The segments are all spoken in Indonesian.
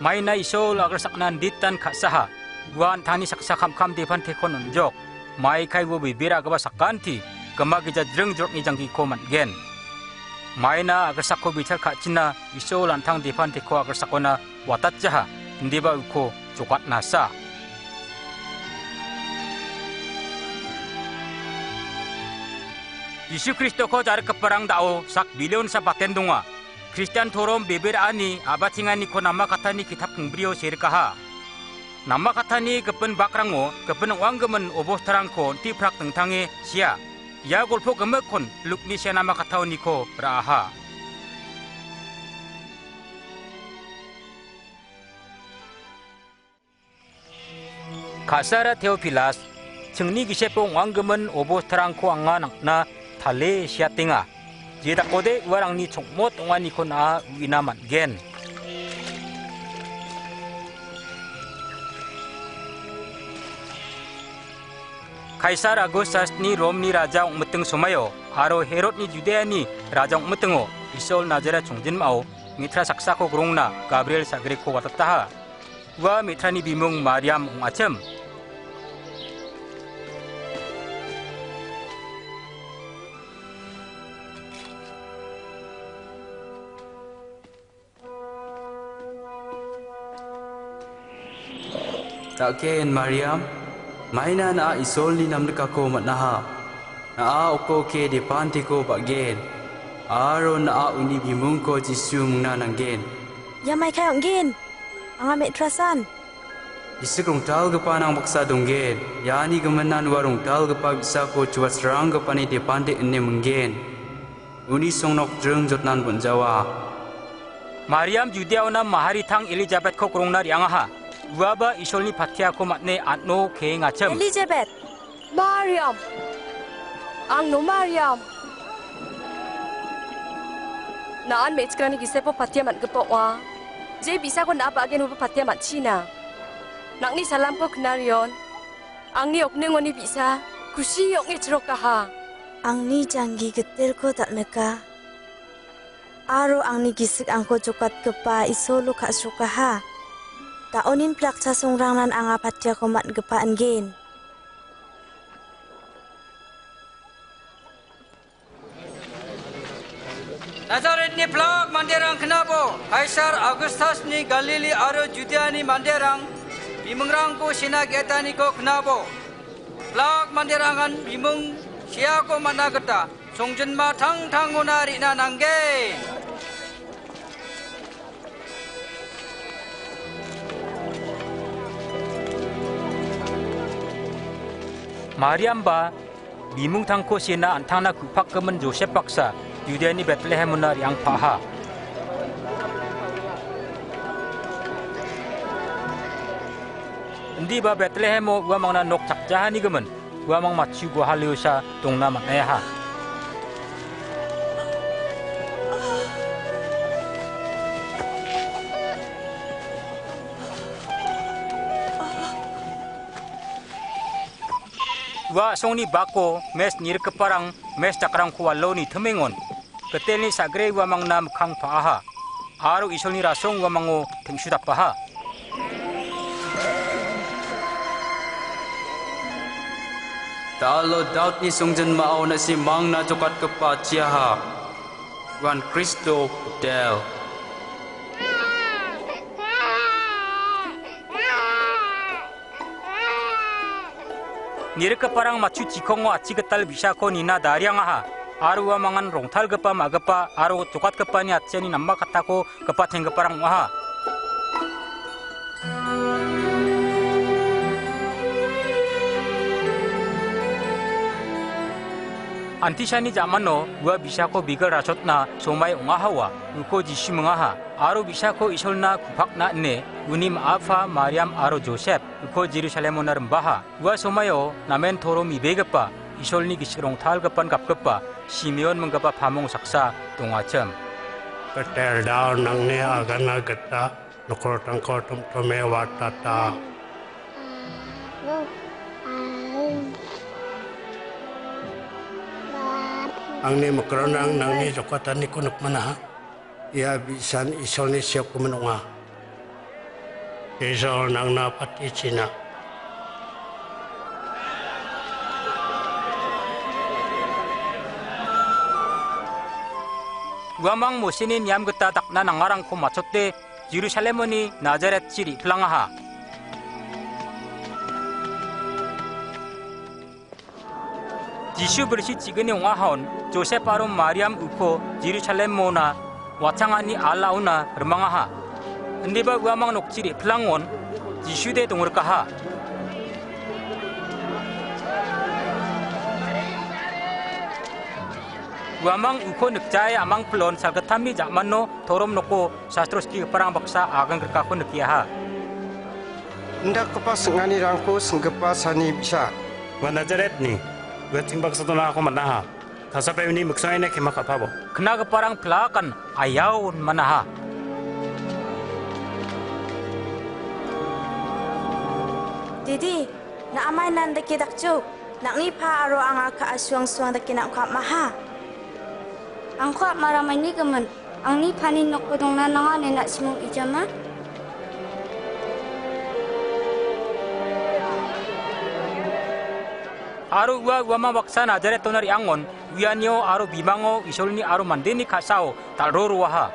mai na isol agar saknan ditan kha saha. Wan thani saksa kham kham depan te kon jok. Mai kai wo bibira gaba sakanti kama gija jreng jrok ni jangki ko man gen. Mai na agar sakko bichar kha china isol antang depan te ko agar sakona watat jaha. Ndiba uko cokat nasa Yesus Kristo ko jar keperang dao sak bilion sa Kristen torom beber ani abatingani ko nama katani kitab pengbrio sirkaha. Nama katani kepen bakrango kepen wanggemen obos terangko ti prak tengtange sia. Ya golpo lukni sia nama katau niko raha. Kasara Theophilus, cengni gisepong wanggemen obos terangko anganak na thale siatinga jeda kode warang ni chokmot ngani kon a winaman gen. Kaisar Agustus ni Rom ni raja ong meteng sumayo aro Herod ni Judea ni raja ong metengo. Isol nazara chongjin mao. Mitra saksako grongna Gabriel sagreko watataha. Wa mitra ni bimung Mariam ong achem Taken Mariam, maina na isol ni nam ka ko matnaha. Na a oko ke de panti ko bagen. Aro na a uni bimung ko jisu mungna nanggen. Ya mai kai ongin. Anga met trasan. Isik rong tal gapa nang baksa donggen. Yani gemenan warung tal gapa bisa ko cuat serang gapa ni de panti enne munggen. Uni song nok jeng jotnan pun jawa. Mariam Judea mahari thang Elizabeth ko Waba isolni patia ko matne atno ke ngachem. Elizabeth. Mariam. Ang no Mariam. Naan mech krani gise po patia mat gepo wa. Je bisa ko na bagen upo patia mat China. Nak ni salam ko knarion. Ang ni okne ngoni bisa. Kusi yok ni cerok kaha. Ang ni janggi getil ko tak neka. Aro ang ni gisik ang ko jokat kepa isolo kak suka ha. Taonin plak sa songrangnan ang apatya ko mat gepaan gen. Nazaret ni plak manderang kenapa? Kaisar Augustus ni Galili aro Judea ni manderang bimungrang ko sina geta ni ko kenapa? Plak manderangan bimung siya ko managata songjen ma tang tang unari na nangge. Mariam ba bimung tangko sina antana kupak kemen Joseph paksa Yudea ni Bethlehem unar yang paha. Ndi ba Bethlehem mo gua mang na nok chak jaha ni gemen gua mang machu gua haliusa tong na wa songni bako mes nir keparang mes cakrang kuwalo ni temengon ketel ni sagre wa mang nam khang paha aro isolni rasong wa mango tengsuda paha Talo daut ni songjen mao na si mang na jokat kepa ciaha. Wan Kristo del. Nir keparang machu cikongo aci ketal bisa ko nina dariang aha. Aro wa mangan rongtal gepa magapa aro cokat kepa ni aciani namba katako kepa teng keparang waha Antisani zamano gua bisa ko bigal rasotna somai ungahawa uko jisu mengaha. Aro bisa ko isolna kupakna ne unim afa Mariam aro Joseph uko Jerusalem onar baha gua somayo namen toro mibegepa isolni gisirong tal gapan kapgepa Simeon menggapa pamong saksa tungacem ketel daun nang ne agana geta nukor tangko tum tome watata. Ang angni makronang nang ni jokatan ni kunuk mana ia bisan isol ni siok kumenunga isol nang na pati cina 우아망 모시니 냠그따 닥나 낭아랑 코 맞췄대 예루살렘이니 나자렛 지리 흘랑아하 China. Uamang musinin yam geta takna nangarang ko machotte Yerusalemoni Nazaret ciri pelangaha. Jisu bersih cigani ungahon Joseph arum Mariam uko Yerusalem mona wachangani ala una remangaha. Ndiba uamang nok ciri pelangon Jisu de dongurkaha. Uamang uko nekjaya amang pelon salgatami jakmano torom noko sastroski perang baksa agang kerkako nekiaha. Ndak kepas ngani rangko senggepa sani bisa. Wa Nazaret ni. Wa timbak satu na ako manaha. Kasapay uni magsay na kimakapabo. Kena ke parang pelakan ayaun manaha. Didi, na amay nan daki dakjuk. Nak ni pa aro ang aka aswang-swang daki nak kap maha. Ang kwa maramay ni gaman. Ang ni panin nok kodong na 아로 우와 우와마 박사 나자렛 도나리 앙온 위안요 아로 비망오 이솔니 아로 만데니 카사오 달로로와하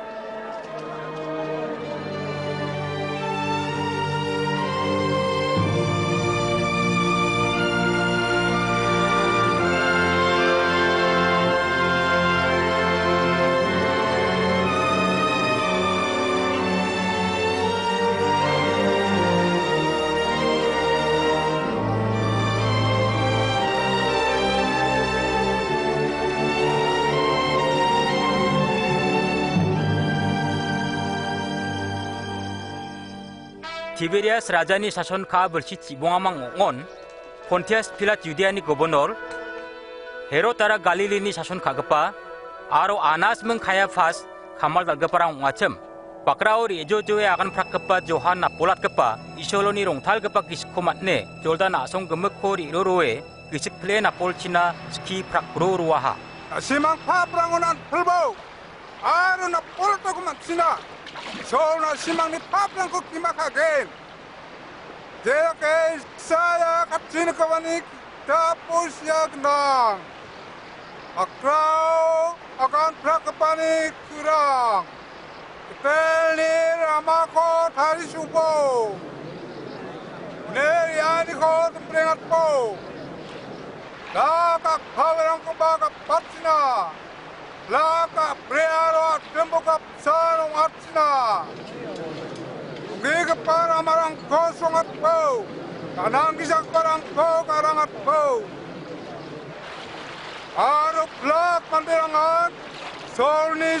Tiberias rajani sason ka bersih cibongamang ngon Pontius Pilat Yudiani gubernur Herod tara Galili ni sason kagapa aro Anas meng Kayafas kamal dalgaparang ngacem Bakrao ri jojoe akan prakkepa Johan na polat kepa isoloni rongtal kepa kiskomatne Jordan asong gemekko ri roroe kisik ple na polchina ski prak ruwaha Simang paprangunan pelbo. Aro na polto ko matsina. So na simang ni paprang ko kimakagen. Jaya ke saya kapsin ko bani tapos yak nang. Akrao akan prakapani kurang. Tel ni ramako thari subo. Neri ani ko temprengat po. Laka kawerang ko baka patsina. Laka prearo at temboka sanong atsina. Ngiga para marang kosong at po. Kanang gisak parang po karang at po. Aro plak mandirangan. Sol ni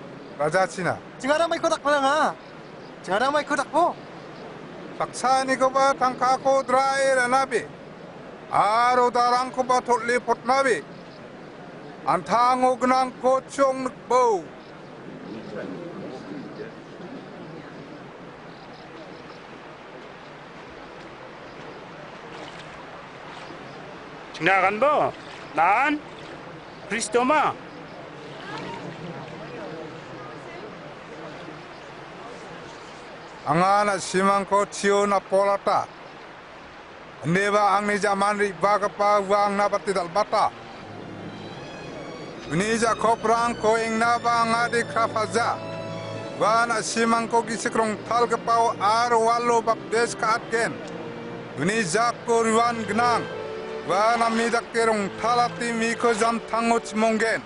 Tengah mai ko dak pala nga. Tengah mai ko dak po. Taksani ko ba tangkako drai ranabi. Aro darang ko ba totli potnabi. Antango genang ko chong nukbo. Sinakan bo. Naan? Kristo ma. Angana simang ko tio na polata. Neba ang ni zaman ri baga pa wang na pati dal bata. Unija koprang ko ing na ba nga di krafaza. Wana simang ko gisikrong tal ka pao aro walo bapdes ka atken. Unija ko riwan gnang. Wana midak kerong talati miko jam tangot mongen.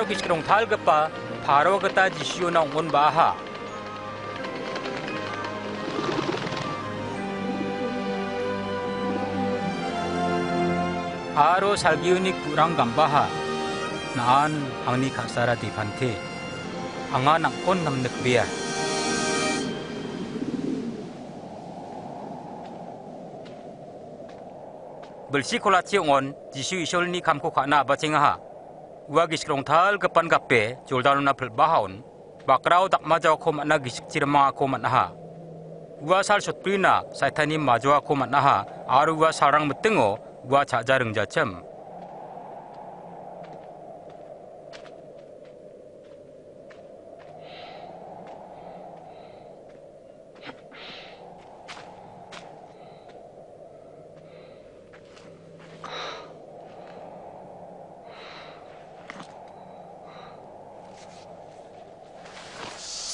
바로 그 시롱 달급바 바로 그따 지시오나 온 마하. 바로 살기운이 구랑 감바하. 난 항니 가사라 디반테 항아 낙곤 남늑비야. 벌시 콜라치 온 지시 이솔니 감고 가나 바칭하. Na. Ua giskrong tal kepan gape joldaluna pelbahaun. Bakrau tak ko makna gisik cirma ko maknaha. Ua sal sotprina saitani majwa ko maknaha. Aru ua sarang metengo ua cak jareng jacem.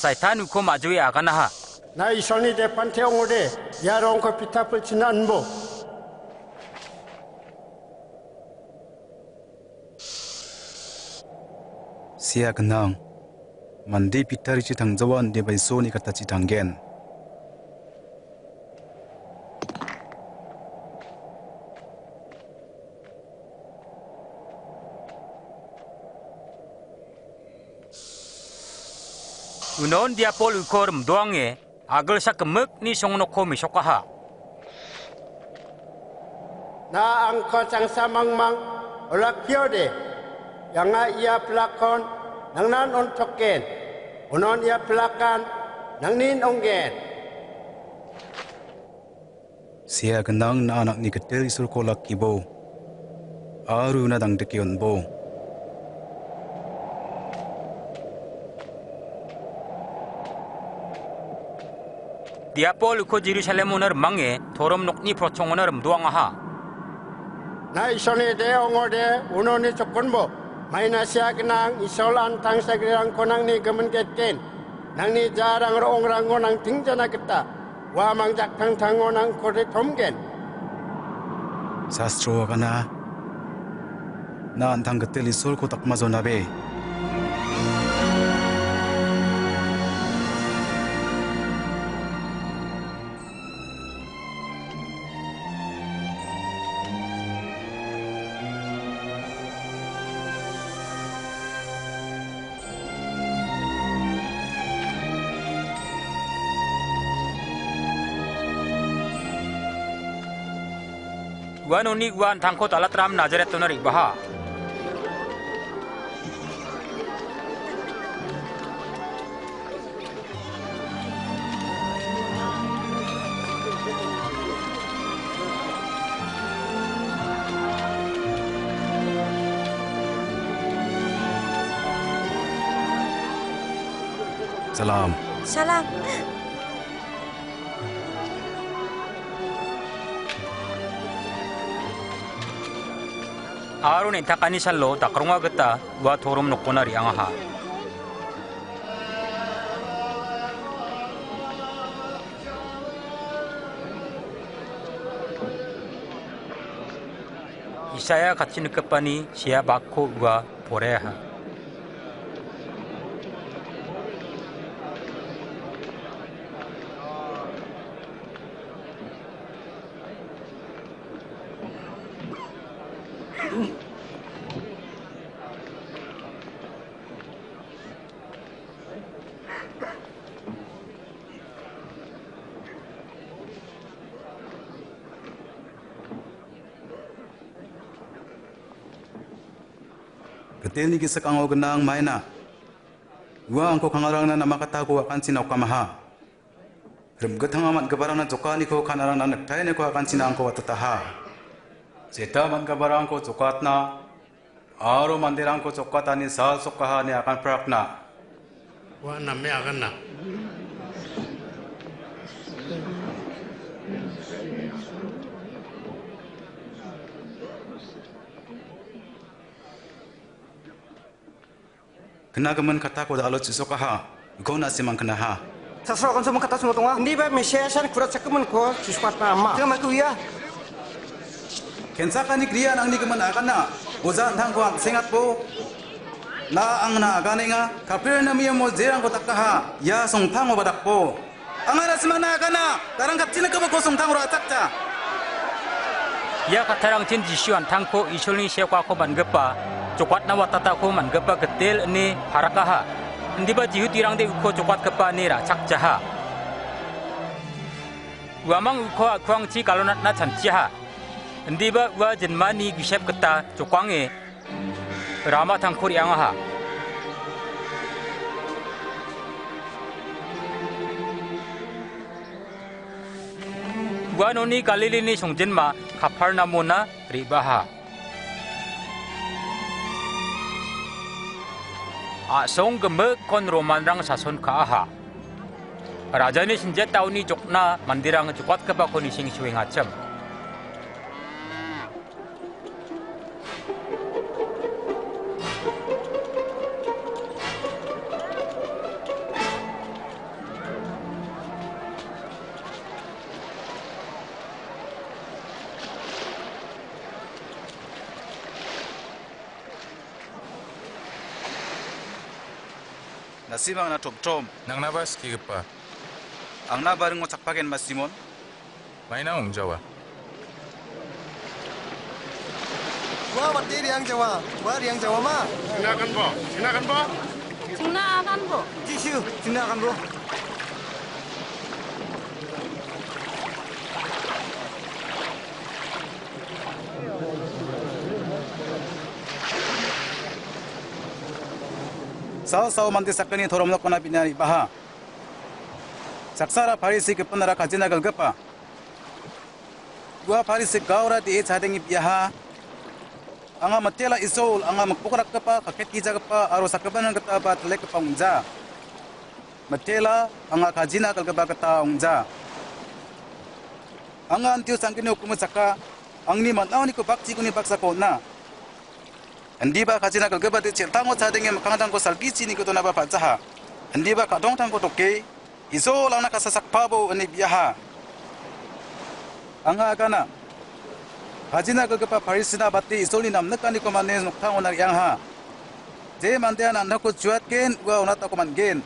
Saitan uko majui akanaha. Na isoni de pantheong ode yarong ko pitapul chinan bo. Sia kenang. Mandi pitari ci tang jawan de bai so ni kata ci tanggen. Unon dia pol ukor mdoange agel sa kemek ni songnoko misokaha. Na ang ko sang samangmang olak de. Yang nga ia pelakon nang nan on token. Unon ia pelakan nang nin onggen. Sia kenang na anak ni ketel isul kolak kibo. Aru na dang dekion bo. Dia pol uko Jerusalem oner mange torom nokni prochong oner mdoangaha. Na isoni de ongode unoni chokon bo. May na siya kenang isolan tang sa kirang konang ni gemen ketken. Nang ni jarang roong rango nang tingja na kita. Wa mang jak tang tango nang kore tomgen. Sastro kana. Na antang ketel isul ko tak mazo nabe. Wan oni wan tangko talatram nazaret oner ibaha. Salam. Salam. 아론이 닭가니살로 닭가롱아 그따 와 도롬 녹고나리 양아하. 이사야 같이 느꼈바니 시야 바코와 보레하. Ketel ni kisak ang ogenang maina. Gua angko kangarang na namakata ko akan sinaw kamaha. Rem gatang amat gabarang na jokani ko kanarang na nagtay na ko akan sinang ko atataha. Zeta man gabarang ko jokat na. Aro mandirang ko jokat ani sal sokaha ni akan prak na. Wa na me akan na. Kena gemen kata ko da alo sokaha. Go na simang kena ha. Sasro kan semua kata semua tunga. Hindi ba mesyasan kurat sa kemen ko suspat na ama. Tama kuya. Kensa ka ni kriya nang ni gemen akan na. Uza antang ko ang sengat po. Na ang naagane nga, kapir na miya mo zirang ko takaha, ya song tango badak po. Ang ara si mana agana, tarang kaptina ka ko song tango ra takta. Ya katarang jen jisuan tangko isolni syakwa ko manggepa. Coklat na watata ko manggepa getel ni harakaha. Ndi ba jihu tirang de uko coklat kepa ni ra cakjaha. Wamang uko akuang ci kalonat na canciha. Ndi ba wa jenmani gisep keta cokwange. Rama tangko riangaha. Guanoni kalili ni songjenma kaparnamona ribaha. Asong gemek kon romanrang sason kaaha. Raja ni sinjet tauni jokna mandirang jukwat keba koni sing suwe ngacem. Nasimang na tom tom, nang nabas kigepa ang nabareng mo sakpagen mas Simon. maina ongjawa Wah, mati riang Jawa. Wah, riang Jawa mah. Silakan po. Silakan po. Tingnan po. Jishu, silakan bro. Sao sao mante sakani thorom na kona binari baha. Saksara parisi ke penara kajina gal gapa. Gua parisi gaura di echa dengi biaha. Anga matela isol anga makpukrak kapa kaket kija kapa aro sakabanan kata ba telek kapa unja. Matela anga kajina gal gapa kata unja. Anga antiu sangkini hukum saka angni manau ni ko bakci kuni baksa ko na. Andi ba kajina kal gaba de chen tango cha denge makang tang ko salgi chini ko na ba pa ka dong tang ko to ke iso lang na kasasak pabo ani biyaha. Anga kana kajina kal gaba parisina batti isoli nam nakani ko manes nuk tang onak yang ha. Je mandean an ko chuat ken wa onata man gen.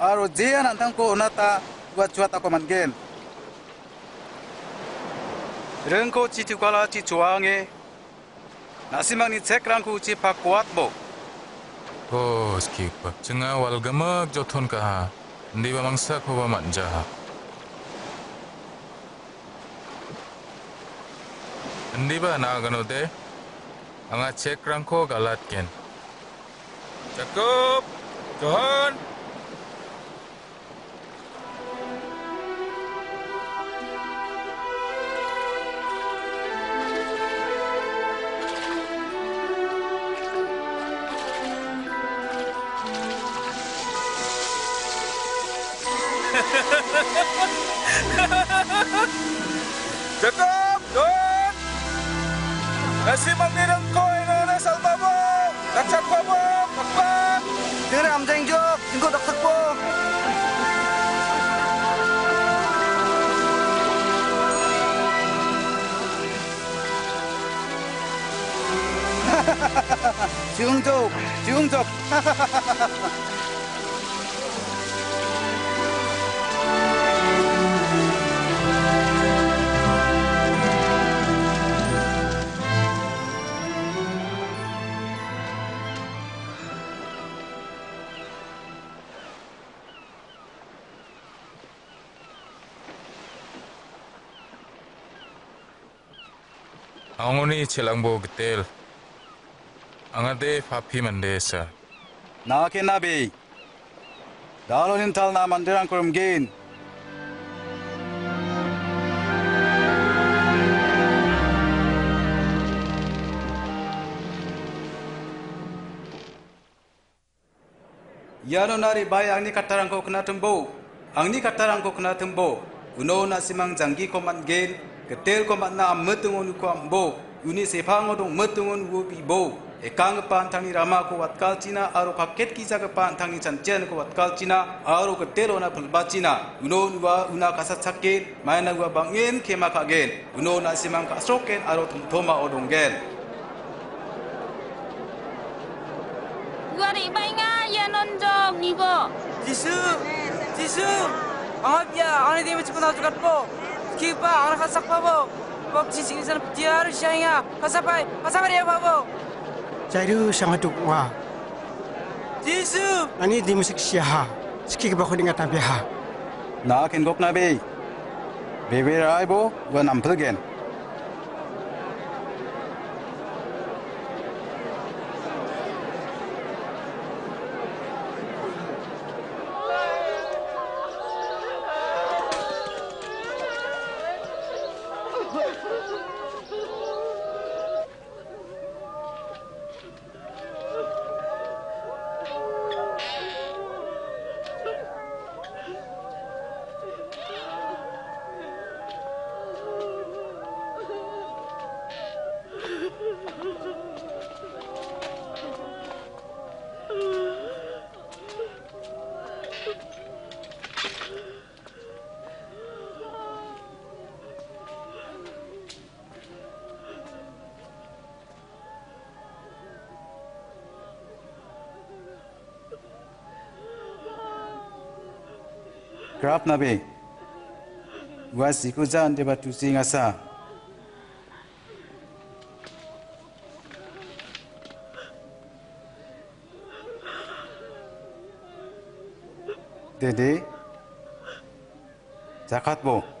Aro je an tang ko onata wa chuat ko man gen. Rengko chi ti kwala chi chuange Nasimang ni cek rangku uci pak kuat bo. ho skipa cenga wal gemek joton kaha ndi ba mangsa ko ba manja ndi ba na gano de anga cek rangko galat ken Cukup, Johan. Cukup, Don! Nasi mandirang ko ina na salba mo! Taksak pa mo! Takpak! Tingnan am jeng jok, tingko daksak po. Jungjuk, jungjuk. Angoni cilangbo getel. Angade papi mandesa. Na ke nabi. Dalonin tal na mandirang kurum gen. Yano nari bay angni katarang ko kena tembo. Angni katarang ko kena tembo. Uno na simang janggi ko man gen. Ketel ko man na metungon ko ambo. Uni sepang odong metungon wubi bo. Ekang pantang rama ko watkal cina aro kaket kisa ke pantang ni cancian ko watkal cina aro ketelo na pelba cina. Uno nuwa una kasat sakit. Maina gua bangin kema kagen. Uno na simang kasoken aro toma odong gen. 선언적 이거 지수 지수 angapya angni di macam na tukat po Kipa ang kasak pa po pag sising sa tiar siya nga kasapay kasapay ya pa po Jairu sangat tukwa. Jisu Nani di musik siya. Ski ba ko dengan tabi ha. Na ken gok na be. Bebe rai bo wa nam phel gen. Grab na be. Wa siku jan de ba tu sing asa. Dede. Zakat bo.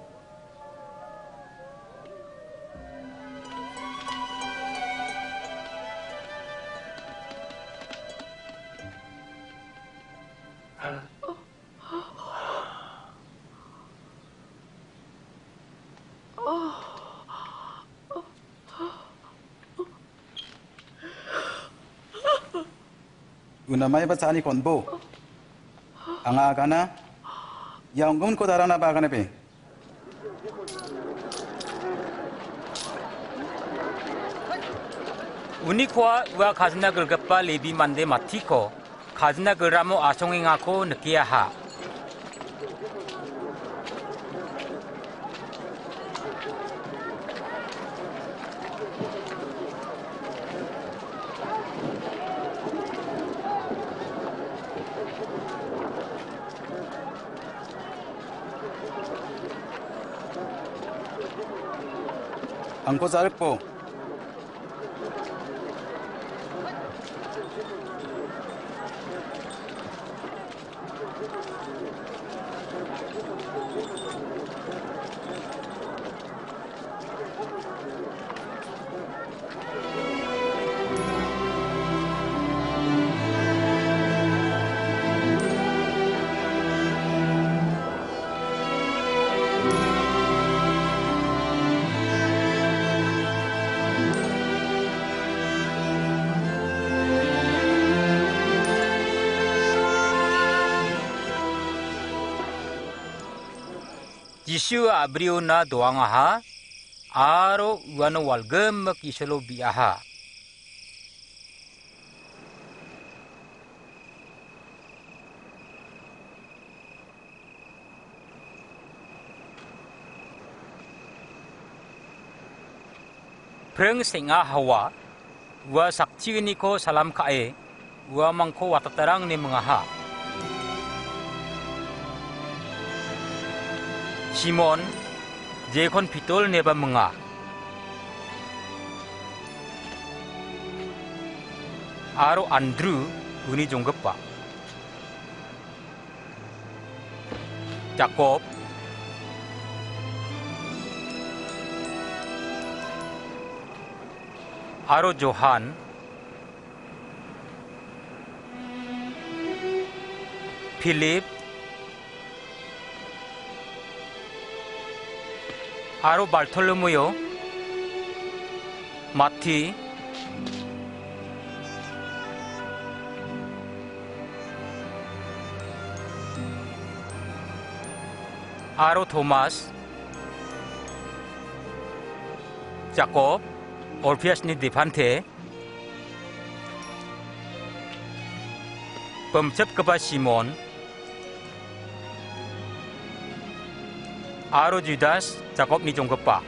Una mai ba chani kon bo. Anga kana. Yang gun ko darana ba kana be. 우니코와 우아 가즈나 글갑바 레비 만데 마티코 가즈나 글라모 아송잉하코 느끼야하 Angko zarik bo. 지 Kisyo abriyo na doangaha, aro wano walgem kiselo biaha. Preng singa hawa, wa sakti niko salam kae, wa mangko wataterang ni mengaha. Simon jekon pitol neba menga Aro Andrew uni jonggepa Jacob Aro Johan Philip 바로 말톨로무요 마티 아로 도마스 자콥 올피아스니 디판테 범접급바 시몬 Aro Judas Jacob ni jonggepa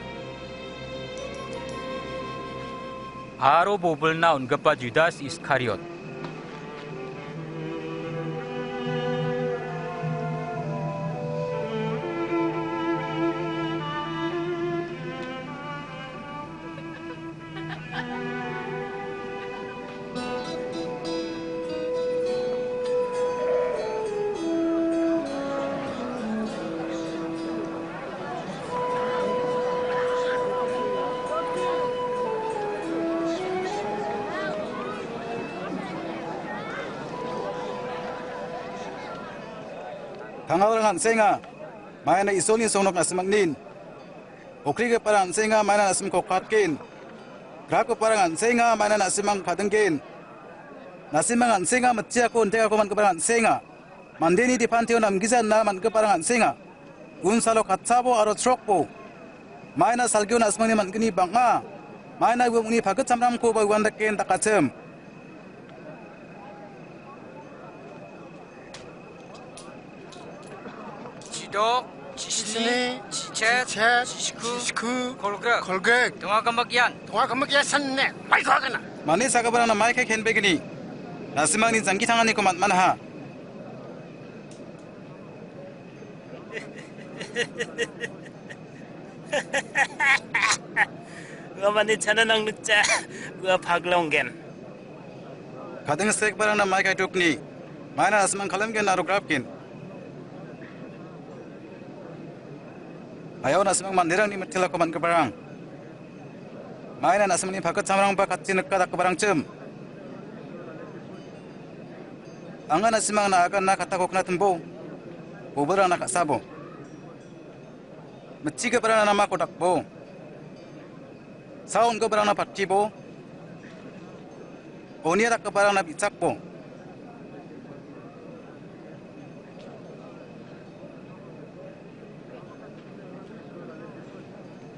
Aro bobel naun gepa Judas Iskariot senga, maina isolin sonok nasimangnin. Okri ke parang senga maina nasim kokatkin. Kraku parangan senga maina nasimang kadengkin. Nasimangan senga matcia ko untega ko man keparangan senga. Mandeni di pantio nam gizan na man keparangan senga. Unsalo katsabo aro trokpo. Maina salgyo nasimangni man gini banga. Maina gua muni paket samram ko bagwan dakken takacem. 제 시시크 시시크 골객 골객 동화 깜박이안 동화 깜박이야 산네 마이크 하거나. 많이 사가버나 마이크 캔백이니 나스마니 장기 상하니 그만 만하. 그만이 차나낭 늦자 그가 박렁겐. 가등 색바라나 마이크 쪽니 마이나 나스만 칼럼겐 나로 그랍겐. Ayaw nasimang mandirang ni matila ko man kebarang. Maina nasimang ni pakat samrang pa katsi nekka dak kebarang cem. Angga nasimang na akan na kata ko kena tembo. Bubarang na kasabo. Mechi ke barang na nama dakbo. Saun ke barang na patibo. Onia dak ke barang na bicakbo.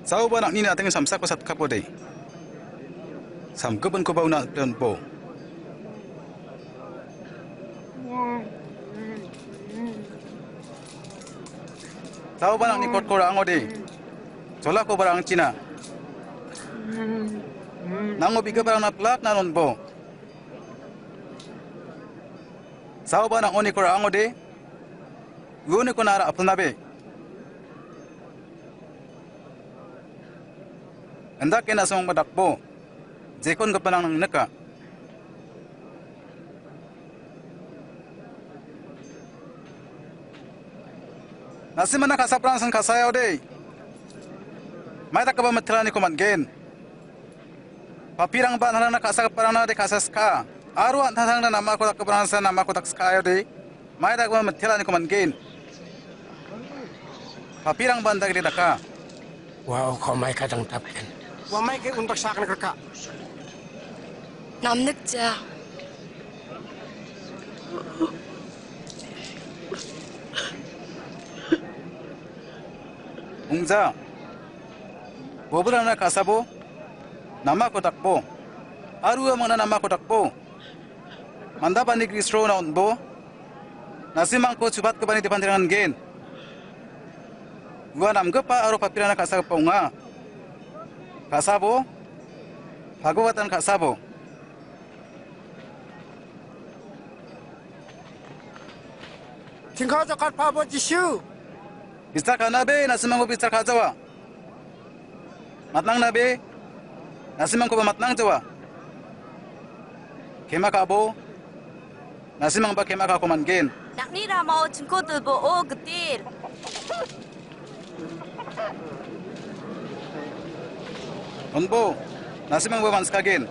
Sau ba nak ni nak tengah samsak ko sat kapo. Sam ke ben ko bau nak po. Sau ba nak ni kot ko ra ngo dei. Sola ko barang Cina. Nango biga barang na plak na non po. Sau ba nak oni ko ra ngo dei. Gune ko nara apna be. Hendak kena semang madakbo. Jekon kepanang nang neka. Nasi mana kasaprang sang kasayaw de. May tak ba matrani ko man gen. Papirang ba na nakasak parang na de kasas ka. Aro ang tatang na nama ko tak kepanang sa nama ko tak de. May tak ba matrani ko man gen. Papirang ba ang dagri daka. Wow, kau mai kadang tapkan. Wa mai ke untuk sakan kerka. 남늑자. Ungza. Bobra na kasabo. Nama ko takbo. Aru ang mga nama ko takbo. Manda pa ni Kristro na unbo. Nasimang ko subat ka ba ni dipantirangan gen. Gua nam pa aro papira na kasabo kasabo pagubatan kasabo tingkha pabo jisu. Bistar ka nabe, nasimango bistar ka jawa. Matang nabe, nasimango ba matang jawa. Kema kabo nasi ba kema ka kumangin. Naknira mao tingko tulbo o getir. 코들 보오 그딜 Onbo, nasimang ba manskagin.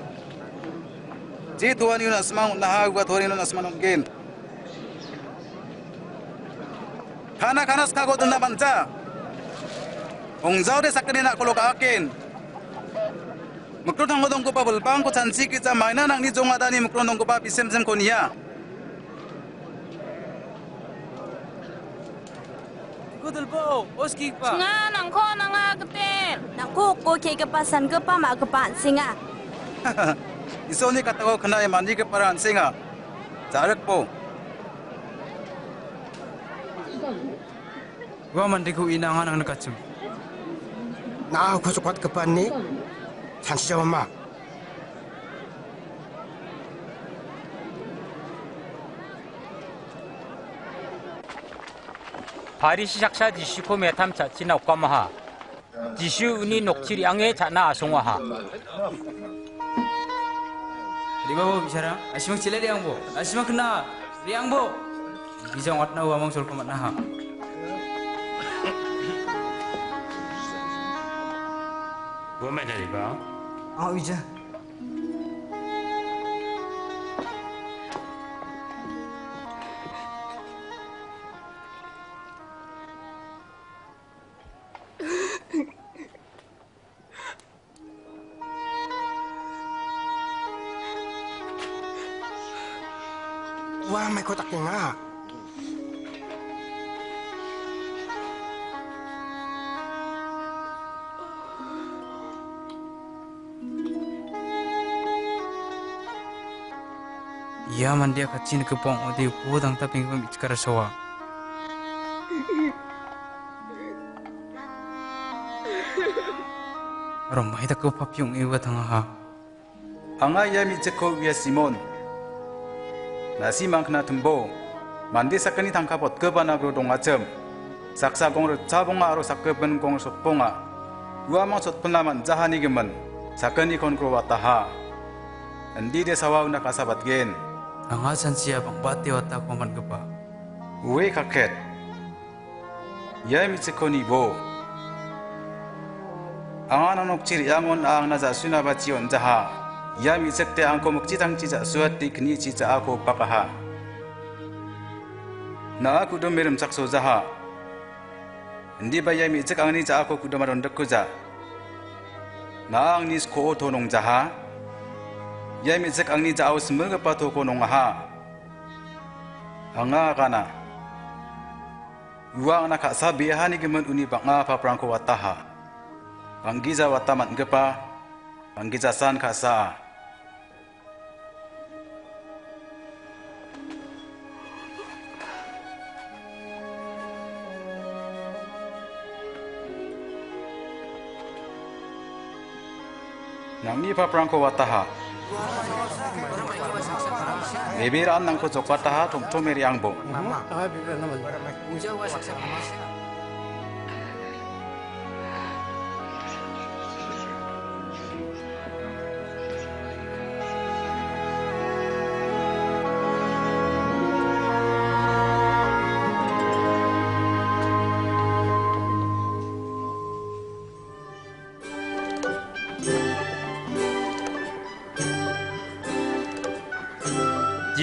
Ji tuan yun nasimang nahaguat horin yun nasimang ungin. Kana kanas kago dun na banja. Ongzaw de sakani na kulo kaakin. Mukrutang godong ko pa bulbang ko chansi ki cha maina nang ni jonga dani mukrutang ko pa bisem sem ko Kudul po, oski pa. Nga nangko na nga gupil Nangko ko kay kapasan ka pa magkapaan singa Isoni katago kana mani ke paran singa. Jarak po. Gua mandi ku inangan ang nakacum. Na aku sukat kepan ni. Sansi jawa 바리 시작사 지시코 메탐 자치나 옥과마하. 지시 운이 녹칠이 양의 자나 아송화하. 리바보 미샤라 아시망 칠레 리앙보 아시망 끝나 리앙보. 이정 왔나 와망 졸고 만나하. 워메다 뭐 리바? 아 이제. Mandia kacin ke pong odi udang tapi ngom ichkara sowa. Romai tak ko papyong iwa tanga ha. anga ya mi ceko wia simon nasi mangkna tumbo mandi sakani tangka pot ke bana gro dong acem saksa gong ro cabonga aro sakke ben gong sotponga gua mang sot penlaman jahani gemen sakani kon gro wataha andi de sawa una kasabat gen Anga san siya bang bati wata ko man gepa. uwe kaket. Ya mi ceko ni bo. Anga nanok ciri angon ang na za suna ba cion jaha. Ya mi sekte angko mukci tang cica suat di kini cica aku pakaha. Na aku merem sakso jaha. Ndi ba ya mi cek ang ni ja aku kudo maron dekko ja. Na ang ni sko to nong jaha ya mi cek ang ni ja aus merga pa to ko nong ha anga kana Uang nak sabi hani gemen uni banga pa prangko wataha. Panggiza watamat gepa, panggiza san kasa. Nang ni pa prangko wataha. Beberan nang ko jok wataha tum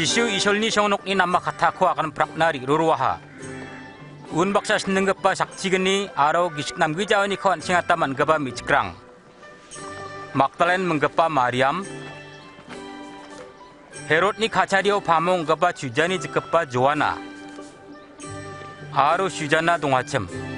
tumeri angbo. Ah, bibir naman. Jisu isolni sionokni nama kataku akan praknari ruruaha. Un baksa seneng gepa sakcigeni aro gisik nam gijawani kawan singataman geba mickrang. Magdalen menggepa Mariam. Herod ni kacario pamong geba jujani jekepa Joanna. Aro Sujana dongacem. Galileo sason kagaba Herod raja Johanna polat kaba ko boci tangko sekana nani gemen uko patoko donataha 남족 Nain ni gitum ni chulgo ona sokparion. Sigaman manggisigo kopna rong katako singa sagrong ha. Wa sigaman nara segri saksani tepan di saksa manggapacem. Jisu ko nekahon una kasasakaha. Wa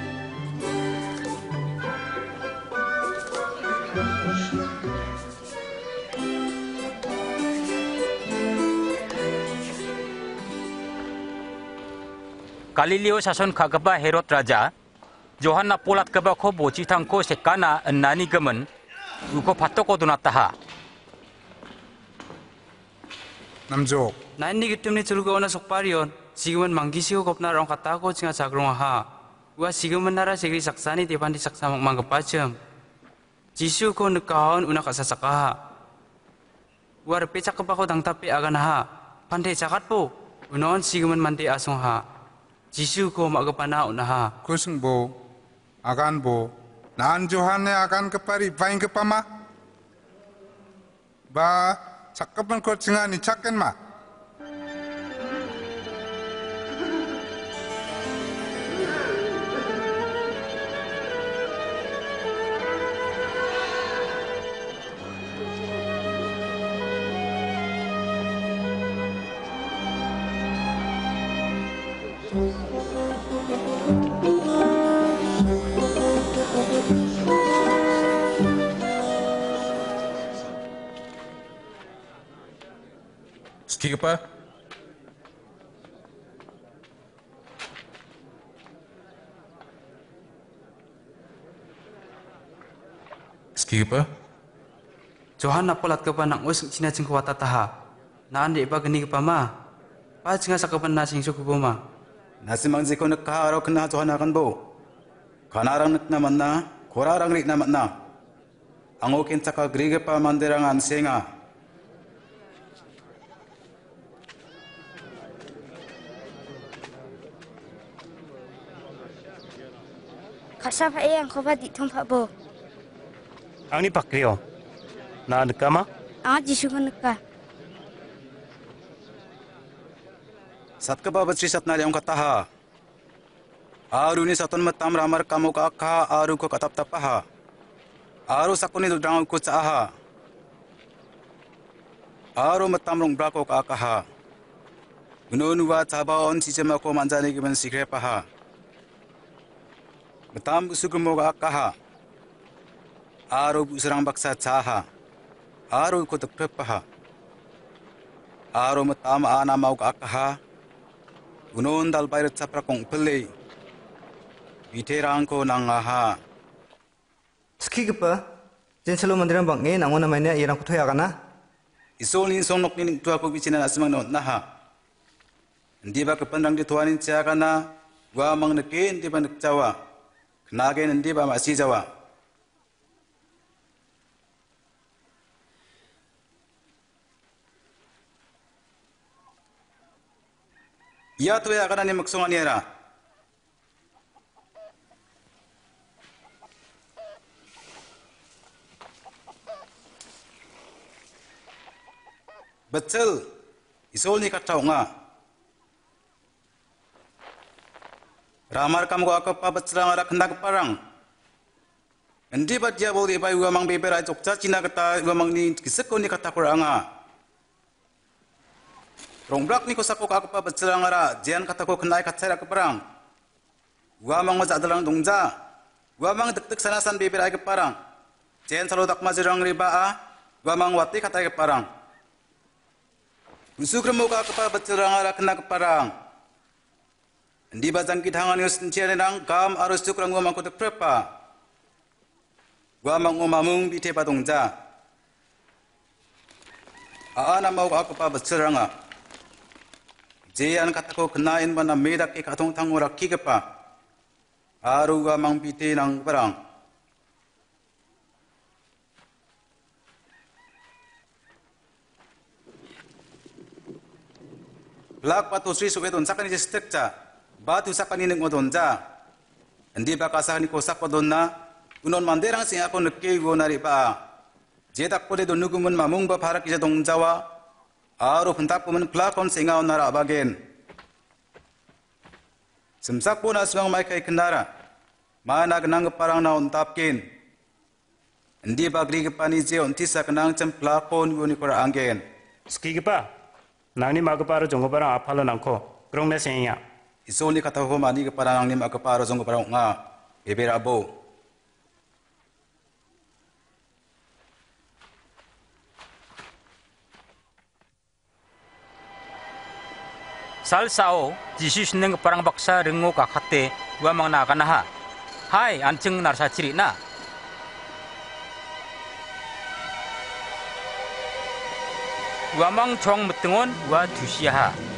repe cakapako dang tapi agan ha. Pandai cakat po. Unon sigaman mandi asong ha. Jisu ko magapana una ha. ku승보 아간보 난 조한의 아간 끝발이 바인 끝바마 바 잠깐만 Jisuku mak kepanau naha. Kusengbo akan bo. Nan Johanne akan kepari bain kepama. Ba cakapan kau cengani cakken mah. Apa? Ski apa? Johanna polat kepa nang us cina cing kuwata taha. Naan di pa geni kepa ma. Pa cinga sakapan na sing suku ma. nasi mangzi ko nakaharaw kena Johanna kan bo. Kanarang nak naman na, kurarang rik naman na. Ang ukin taka grige pa mandirangan Kasha pa yang ko ba di thum pa bo. Ang ni pakrio. Na kama? Anga jisu ko naka. Sat ka ba batri sat na liyong kataha? Aru ni saton matam ramar kamu ka akha aru ko katap tapaha. Aru sakuni dudang ko aha. Aru matam rong brako ka akaha. Uno-nuwa tabaon si jema ko manjani Batam Sugumo ga kaha. Aro Busrang Baksa Caha. Aro kutuk Pepaha. Aro metam Ana Mau ga kaha. Gunon dal bayrat capra kong rangko Biterang ko nangaha. jen jenselo mandiran bangi nangona mainnya irang kutoya kana. Isol nin song nok nin tua ko bicina asimang not naha. Ndiba kepandang di tuanin siya gua mang nekin, ndiba nekcawa nek jawa. Kenage ndi ba masih jawa. Ia tu ya kana ni maksongan era. Betul. Isol ni kata Ramar kam ko akap pa betsrang ara kenda parang. Endi bat dia bodi bai wa mang beber ai jokja cina kata wa mang ni kisek ko ni kata kuranga. Rongbrak ni ko sako ka akap pa betsrang ara jian kata ko kenai kata ra keparang. Wa mang ma jadalang dongja. Wa mang tek tek sanasan beber ai keparang. Jian salo tak majirang riba a. Wa mang wati kata ai keparang. Usuk remuka kepa becerang arah kena keparang. Di bazang kitangan yus encian nang kam arus cuk rang ngomong kutuk prepa. Gua mang ngomamung bite patungja. Aana mau aku pa becerang a. Jian kataku kenain mana medak ke katong tangura kikepa. Aru gua mang bite nang perang. Lak patu sri suwe don sakani je stekca batu sapani ning odonja ndi bakasa ni kosak podonna unon manderang sing ako nukke go nari ba. Jetak pode do nugumun mamung ba parak ija dongjawa aru hentak kumun platform singa onara abagen semsak pun aswang mai kai kendara. Mana kenang parang na ontapkin ndi bagri kepani je tisa saknang cem platform go ni kora anggen skigipa nangni magapara jongopara apalo nangko krong senya Iso ni kata ho mani ke parang ni ma paro zong parang nga bebera bo. Sal sao jisus neng parang baksa rengo ka kate wa mang na kana. Hai anceng narsa ciri na. Wamang chong metengon wa dusiaha.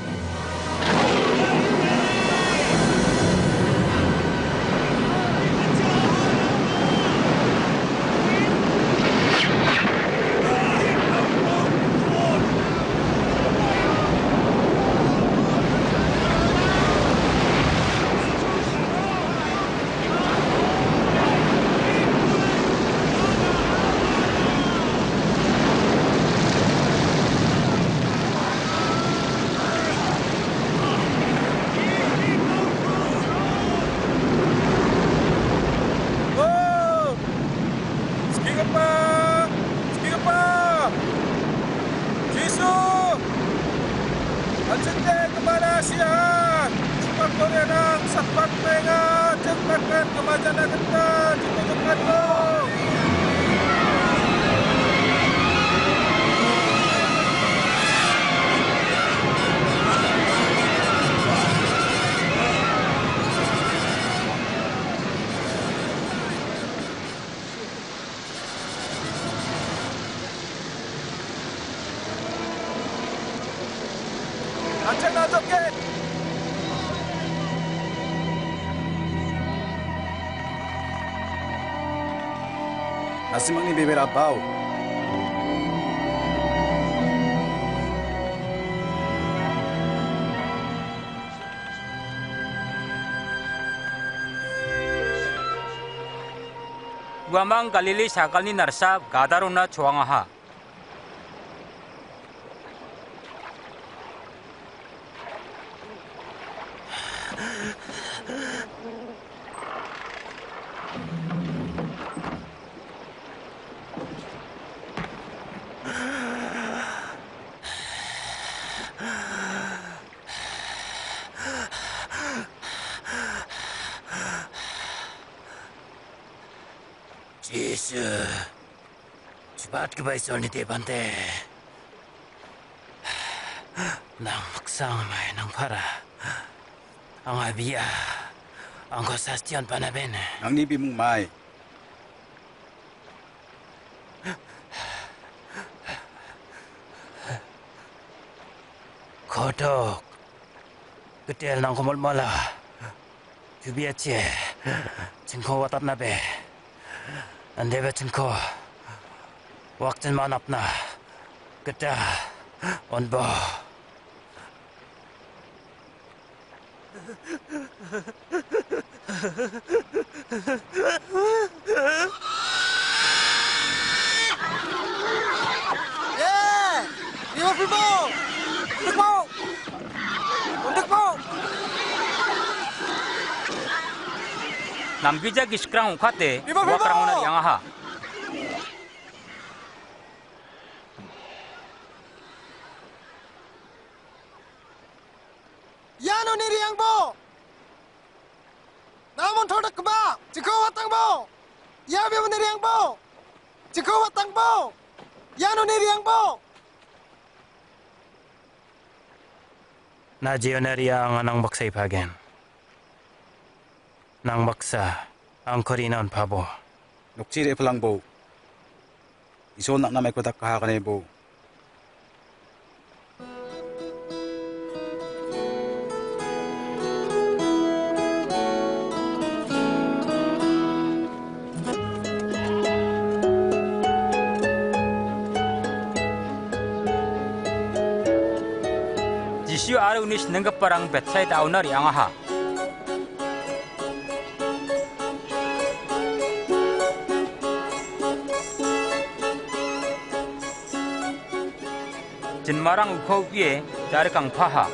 Asimang ni bebera bau. Wa mang galili sakal ni narsa gadarona chuangaha. Cepat ke baisol ni tebante. Nang maksang mai nang para. Ang abia, ang ko sastian panaben. Ang ni bimong mai. Kodok. Gedel nang kumul mala. Jubiat je. Cengko watat nabe. Ande be وقت ما نطنا قلت انبه 예! 이거 불법! 불법! 불법! 남비자기 시끄러운 카테 와카랑오나 양아하 Jiko watang bo! Yano ni riang bo! Na Gioneria ang anang baksa ipagen. Nang baksa, ang korinan pabo. Nukchire pelang bo. Iso nak namay ko tak kahakan bo. 지시오 아르 우니 시 능급바랑 베트사이드 아우나리 양아하 진마랑 우코 위에 자르강 파하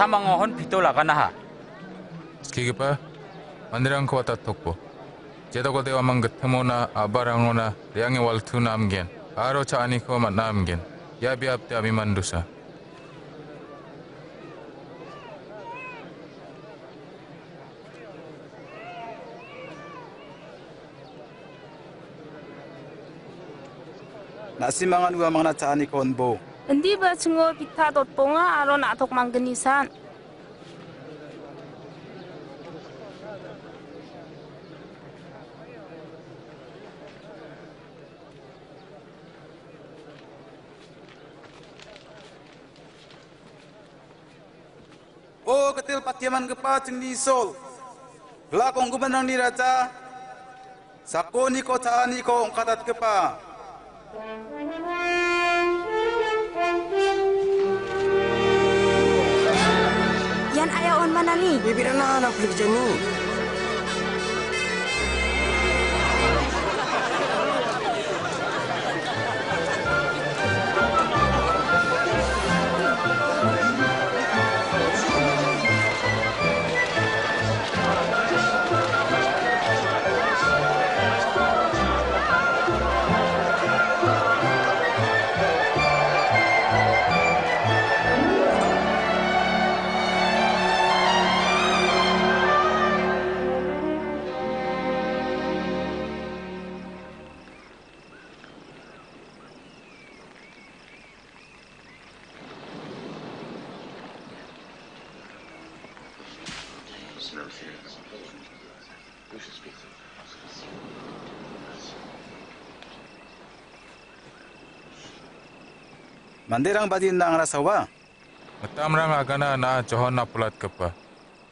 아타망어헌 비토라가나하 Skigipa, mandirang ko watat tokpo. Jeda ko dewa mang getemona abarangona riange waltu namgen. Aro cha ani ko mat namgen. Ya biap te abi mandusa. Nasimangan wa mga natsani kon Hindi ba tsungo pita dot ponga aron atok manggenisan? O ketil patyaman kepa ceng ni sol. Lakong gumanang ni raja. Sako ni ko tsani ko ang katat kepa. Ayaw on manani. Bibiran na anak Mandirang badin na ang rasawa. Matamrang agana na johon na pulat kepa.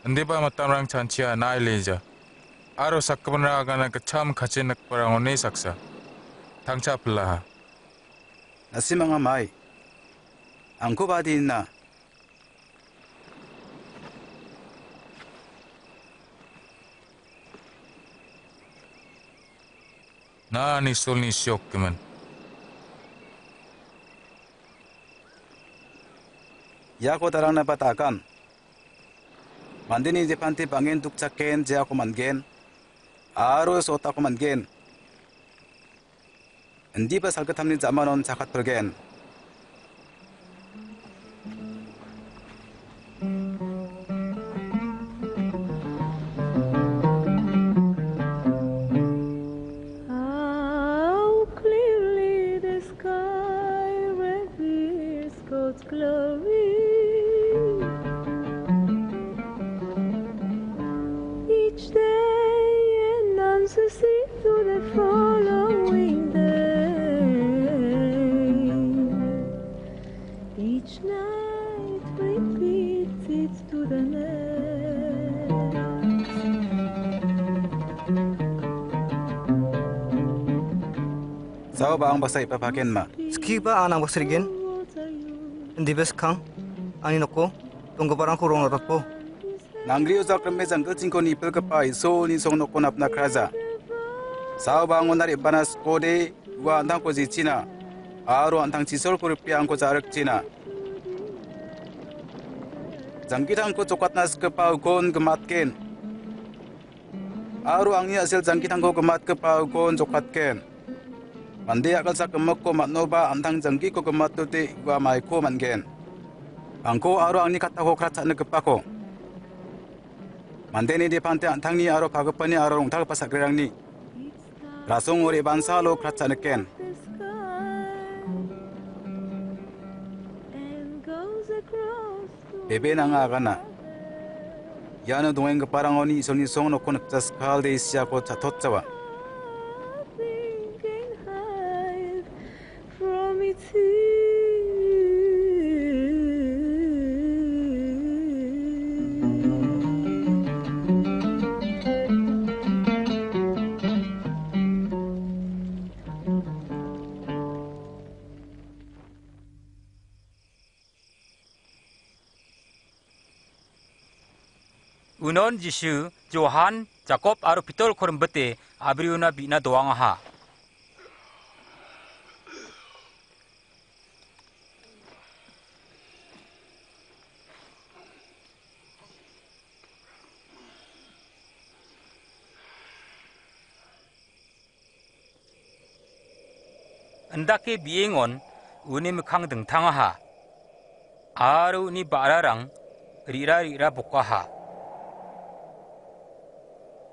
Hindi ba matamrang chanchia na ileja. Aro sakkabanra agana kacham kachin nakparang oni saksa. Tangcha pelaha. Nasimanga mai. Ang ko badin na. Na ni sul ni syok kemen. Ya ko tarang na patakan. Mandini Depante bangin tukcaken je ako mangen. Aro sota ko mangen. Hindi salkat hamni zamanon sakat pergen. Ang basa ipapaken ma? Ski ba anang baksirigin? Hindi bes kang? Ani noko? Tunggu parang kurung otot po. Nangri uzak reme jangkel cingko ni pel kepai so ni song noko nap na kraza. Sao ba ang onari banas kode wa antang ko Cina. Aro antang cisol ko rupi ang ko jarak Cina. Jangkitang ko coklat nas kepau kon gematken. Aro angni hasil jangkitang ko gemat kepau kon coklatken. Mandi akal sa kemek ko matnoba antang jangki ko gemat tuti gua mai ko mangen. Angko aro angni kata ko kratsa ne kepako. Mande ni di pante antang ni aro pagapani aro rong tag pasak gerang ni. Rasung ori bansa lo kratsa ne ken. Bebe na nga kana. Yana dungeng keparang oni isoni song no konek jas kal de isya ko chatot chawa. อนจิชูโยฮันจากอบอารุปิตอลคมเบเตอาบริวนาบีนาดวงฮาอันใดก็บีเองินอุณิมขังดึงทั้งฮาอารู행원บารารังรีรารีราบุก복과하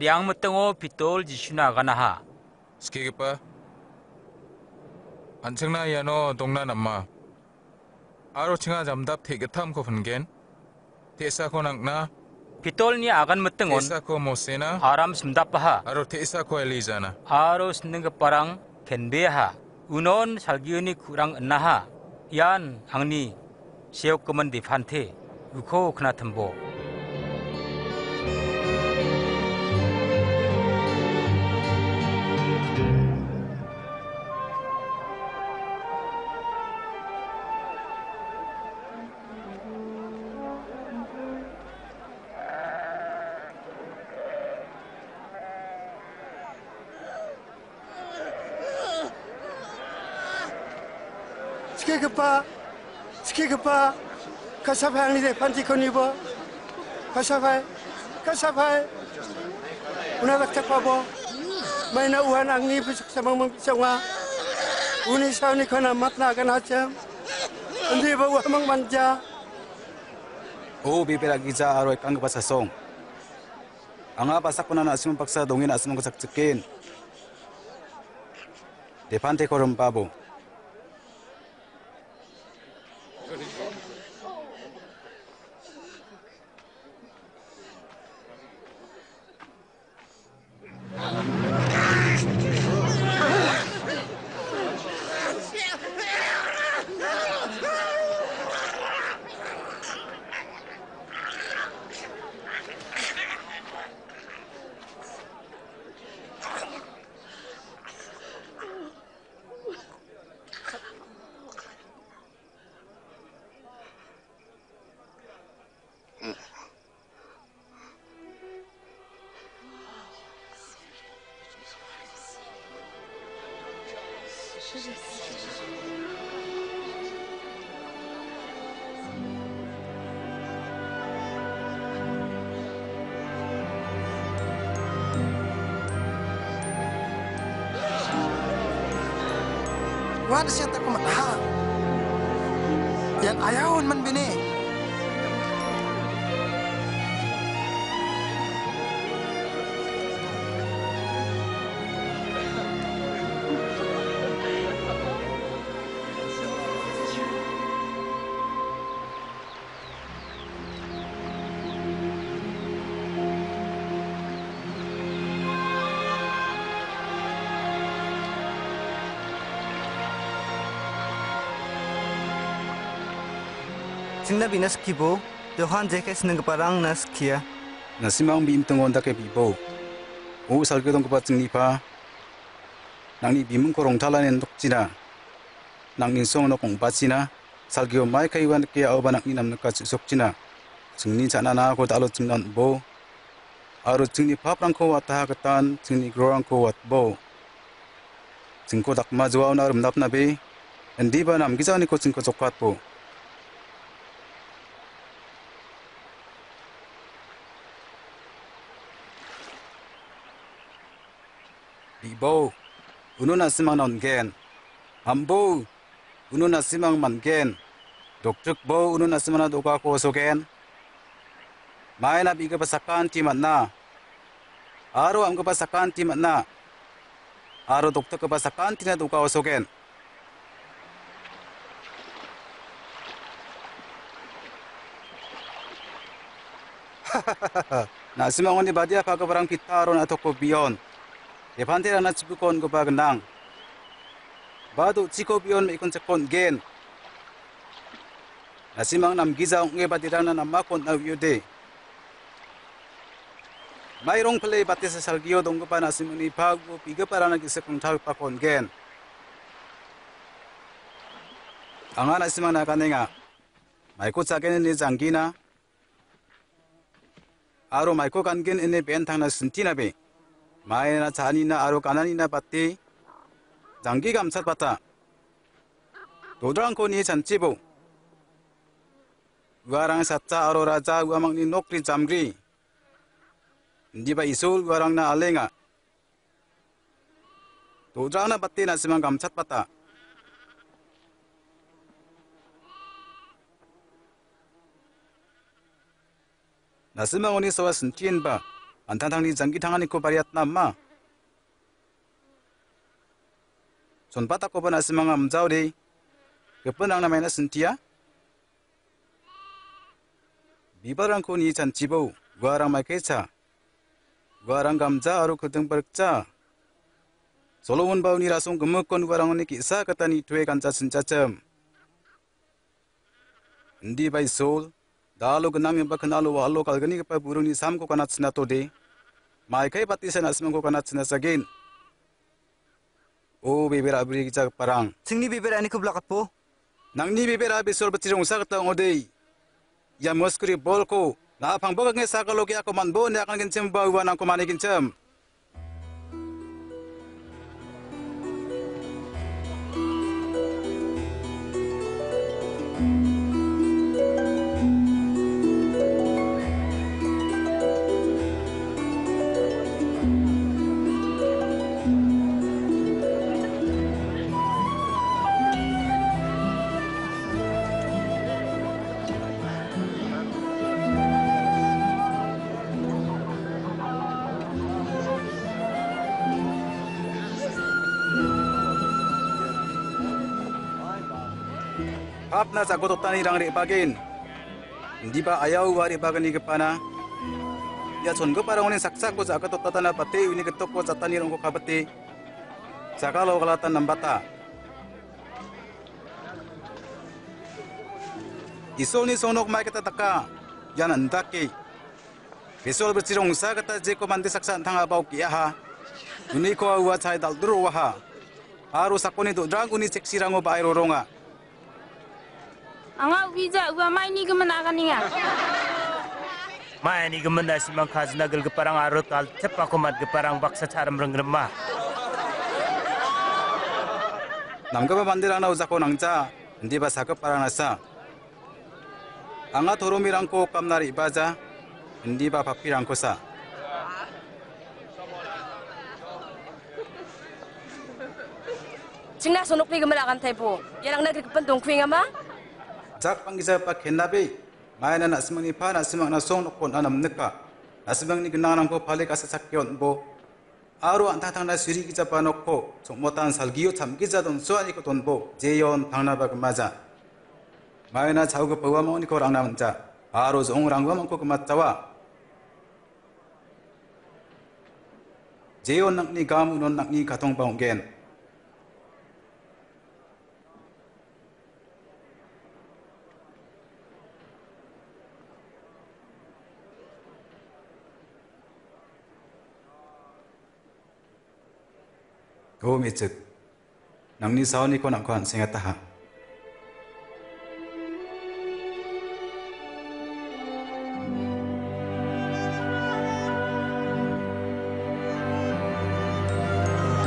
량무땅오 빗돌 지슈나가나하. 스키기빠. 안청나 야노 동난 엄마. 아로칭아 잠답 태그탐코 분겐. 대사코 낙나. 빗돌니 아간 무땅온. 대사코 모세나. 아람 심답하하. 아로 대사코 엘리자나. 아로 신는 것바랑 겐베하 운온 살기은이 구랑 은나하. 얀 앙니. 세옥금은 디판테. 우코 그나튼보. Panti koni bo, kasafai, kasafai, una bakta pa bo, may na uhan ang ni bisik sa mga bisangwa, uni sa ni kana matna kan hacham, hindi ba uhamang manja, O bebe lagi ja aro ikang ke pasa song. Anga pasak puna na asimang paksa dongin asimang kasak cekin. Depante korum pabo. Singna binas kibo, Johan Jekes nang parang nas kia. nasimang bimtungon dake bibo. O salgedong kepa jingni pa nangni bimungko rongtalanen dokjina nangni song nokong bachina salgio mai kaiwan ke auba nangni namnaka chusokjina jingni janana ko dalo jingnan bo. Aro jingni paprangko wataha ketan jingni grorangko watbo jingko dakma joauna rumnapna be. Endiba namgijani ko jingko jokwatbo Bibo, uno na simang nongen. Ambo, uno na simang mangen. Doktruk bo, uno na simang na duka ko sogen. May na biga pasakan ti man na. Aro ang kapasakan ti man na. Aro doktor kapasakan ti na duka ko sogen. na simang ni badia pagabarang pitaro na toko biyon. Epantera na chibukon ko pagnang. Bado chiko biyon may ikon sakon gen. Nasimang nam giza ang ngebatirang na namakon na wiyode. Mayroong play bati sa salgiyo dong pa nasimang ni pago piga para nag-isa kong talpakon gen. Ang nga nasimang na kanenga. May kutsakin ni Zanggina. Aro may ko kangen ini bentang na sentina be. 마에나 잔이나 아로 가난이나 받디 장기 감사 받다 도드랑코니 잔치보 우아랑 사짜 아로 라자 우아망니 녹리 잠그리 니바 이솔 우아랑나 알랭아 도드랑나 받디 나스만 감사 받다 나스망오니 서와 순티엔바 안타당니 장기 당하니 코 바리았나 마 손바닥 꼽아 나스망 암자오리 그뻔랑 나마이나 순티야 미바랑 코니 잔 지보 구아랑 마이케차 구아랑 감자 아루 그등 버럭자 솔로몬 바우니 라송 금먹건 구아랑오니 기사 까타니 두에 간자 진짜점 ndi bai sol dalo genang yang bakenalo walo kalgani kepa burung ni sam ko kanat sina tode. Mai kai pati sana asmang ko kanat sina sagin. O bebera abri kica parang. Singni bibera ani ko blakat po. nang ni bebera bisol bacirong sakta ngode. Ya moskuri bol ko. Na pang bagag nge sakalo ki ako manbo ni akan kincem bawa nang ko mani Hap na sa gototan irang ripagin. Hindi ba ayaw wa ripagan ni kapana? Ya son ko parang unin saksak ko sa katotatan na pati uni ketok ko sa tanirong ko kabati. Sa kalaw kalatan ng bata. Iso ni sonok may katataka. Yan ang daki. Besol bersirong sa kata je ko mandi saksan tanga bau kiya ha. Uni ko awa chay dal duro wa ha. Aro sakoni do drang uni seksirango ba roronga. Anga visa gua mai ni kemen akan ninga. Maya ni gemenda simang khazna gel geparang aro tal cepa komat geparang baksa caram rengrema. 남가바 만디랑나 우자코 낭자 인디바 사급 바라나사 anga toromirangko kamnari ibaja indiba papirangkosa Cingna sonok ni gemela kan taipo. Yang nak kepen dong kuing ama? zakpang gisa pa kena be maya na na semang ni pa na semang na song nukon anam nika na semang ni gnang nangko pali kasa sakyon bo 아로 안타탕나 수리 기자 빠놓고 종모탄 살기요 참기자던 수아니고 돈보 제연 당나바 금마자 마이나 자우고 버와모니 고랑나문자 바로 종랑과 먹고 금마자와 제연 낙니 가문은 낙니 가통바온겐 Kau micet. Nang ni sao ni ko nak kuan singa taha.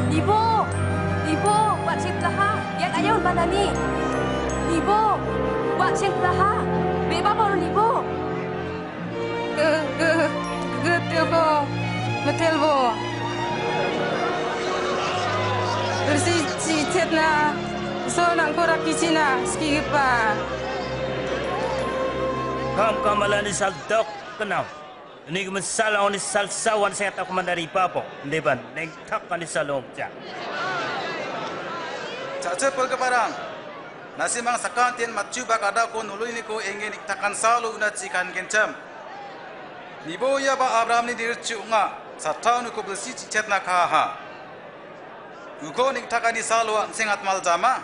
Ibu, ibu, buat sip taha. ya ayah mana ni? Ibu, buat sip taha. Beba baru ibu. Ke, ke, gede bo, bo bersih Bersici cetna sonang korak kisina skipa. Kam kamalan di saltok kenal. Ini kemisal on salsawan saya tak dari papo. Deban, neng tak kan salom ja. pol perkebarang. Nasi mang sakan tien macu bak ada ko nulu ini ko ingin iktakan salu unat cikan kencam. Nibo ya ba Abraham ni dirci nga. Satau nuku besi cicet nak ha. Ugo ning takani salwa singat mal jama.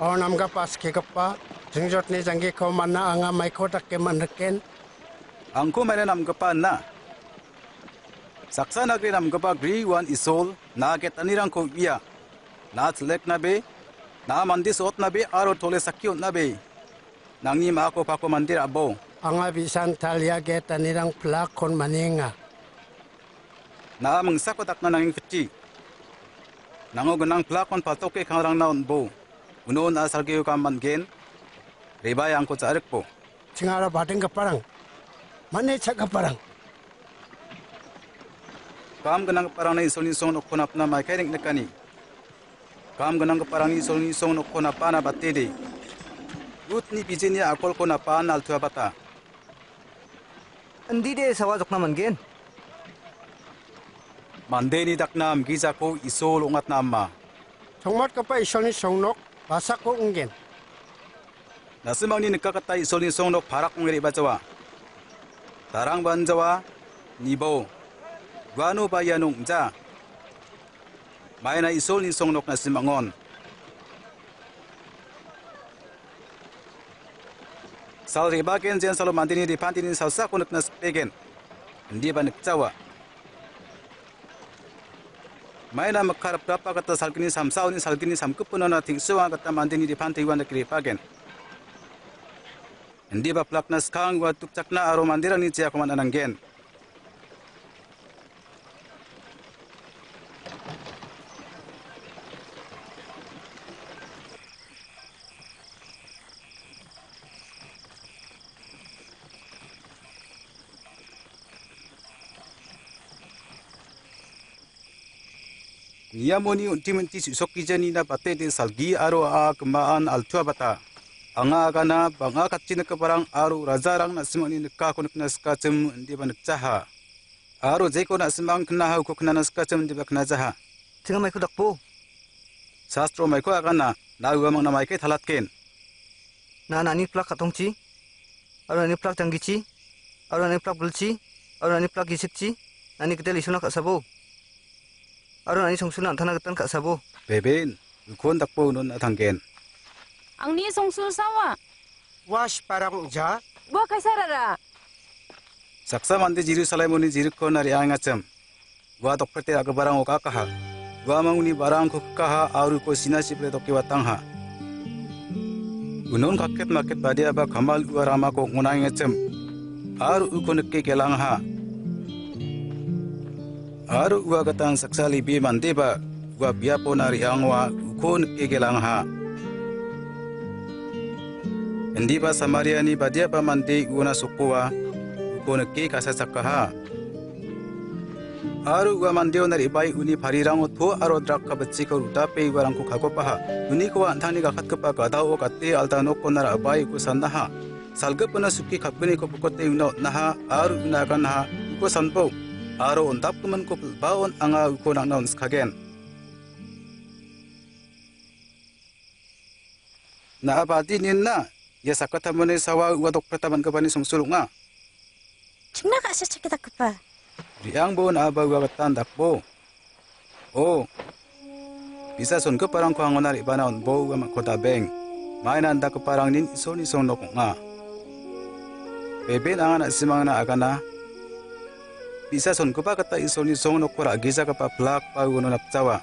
Orang nggak pas kekepa, Jingjot ni janggi kau mana anga mai kotak ke manreken. Angku mene nam gepa na. Saksa nagri nam gepa gri wan isol na ke tanirang ko iya. Na tslek na be, na mandi sot na be aro thole sakio na be. Nangi ma ko pako mandir abo. Anga bisan talia ke tanirang plak kon maninga. Na mengsa kotak na nanging kecil. Nango genang plakon patoke kangrang naun bo. Unoon asal geyo kaman gen, rebay ang ko sa po Cingara badeng ke parang. Mana cak ke parang? kam ganang parang na isol ni song no konap na mai kairing nakani kam ganang parang ni isol ni song no konap na batede ut ni bijini akol ko na pan al tua bata. Andi de mande ni daknam giza ko isol ungat na amma Songmat ke pa isol ni songnok. Basak ko ungen. nasimang ni nakakata isol ni song no parak ngeri bajawa tarang banjawa nibo guano bayanong ja may na isol ni song nok na simangon sal ribaken jen salo mandini di pantini salsa kunak na spegen hindi ba nagjawa may na makarap dapa kata salkini samsaw ni salkini na tingsuwa kata mandini di panti iwan na kiripagen hindi ba plak na skang wa tukcak na aro mandirang ni siya kuman ananggen Niyamoni unti-unti susok kijani na bate din salgi aro a kemaan altua bata. Anga agana banga kacina keparang aro razarang na simani nekka kunik na di ba nekcaha. Aro jeko na simang kena hau ko kena na skacem di ba kena jaha. Tinga mai ko dakpo. Sastro mai ko agana na uamang na mai ke thalatken. Na nani plak katong chi. Aro nani plak tanggi chi. Aro nani plak bulchi. Aro nani plak gisik chi. Nani kita lisuna kak sabo. Aro nani songsulan thana ketan kak sabo. Beben, ukon dakpo nun atanggen. Ang ni songsul sawa. Wash parang ja. Gua kaisarara. saksa mande Jerusalem uni jiriko nari angacem. Gua dokpete aga barang okakaha. Gua manguni barang ko kaha auru ko sina siple toki watangha. Unon kaket maket badia ba kamal gua rama ko ngunang ngecem. Aru uko nekke kelangha. Aru gua katang saksa libi mande ba gua biapo nari angwa uko nekke kelangha. Endi ba Samaria ni badia ba mande guna sukuwa uko nekke kasa sakaha. Aru gua mandeo nari bai uni parirango to aro drak ka bacci ka ruta pe gua rangku kago paha. Uni ko antani ka khat ka pa ka dao ka te alta no ko nara bai ko sannaha. Salga pana suki kapini ko pukote uno naha aru una ka naha ko sanpo. Aro ondap kuman ko baon anga ko nang naun skagen. Na abadi ninna ya sakata mone sawa gua dok pertaban ka pani sungsulunga. Cina kak sa kita kepa. Riang bo na ba gua katan dakbo. Oh. Bisa son ke parang ko angonar ibana on bo gua kota beng. Main anda ke parang nin isoni son nok nga. Bebe na nga simang na agana. Bisa son ko pa kata isoni song nok kora gisa ka pa plak pa guno napcawa.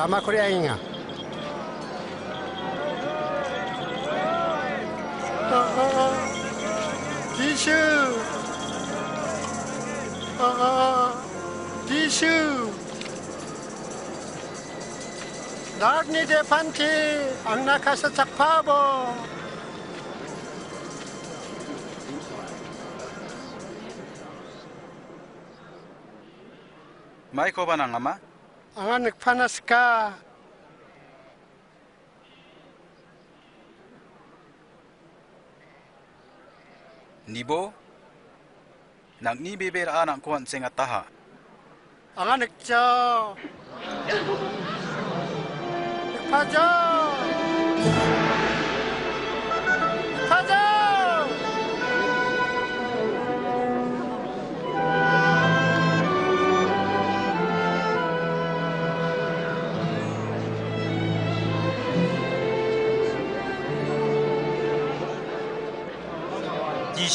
Yesu, Rama Korea inga. Yesu. Yesu. Darni de panti, ang nakasa sakpabo. Mai ko banang ama? Ang nagpanas ka. Nibo? Nang ni bebe ra anak ko sing ataha. Ang nagjo. Nagpajo.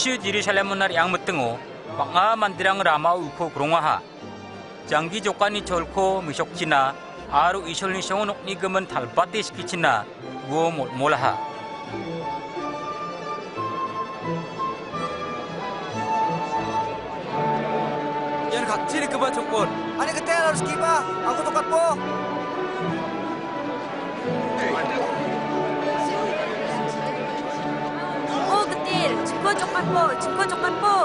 시읒 예루살렘은 날 양무등오 방아 만드랑 라마 우코 그롱아하. 장기 조간이 절코 미속치나 아루 이솔니 성은 옥니금은 달바티 시키치나 무어 몰라하. 얘는 각질이 그만 정권 아니 그때 나를 시키마. 아무도 갖고. jumpa Jongmanpo, jumpa Jongmanpo.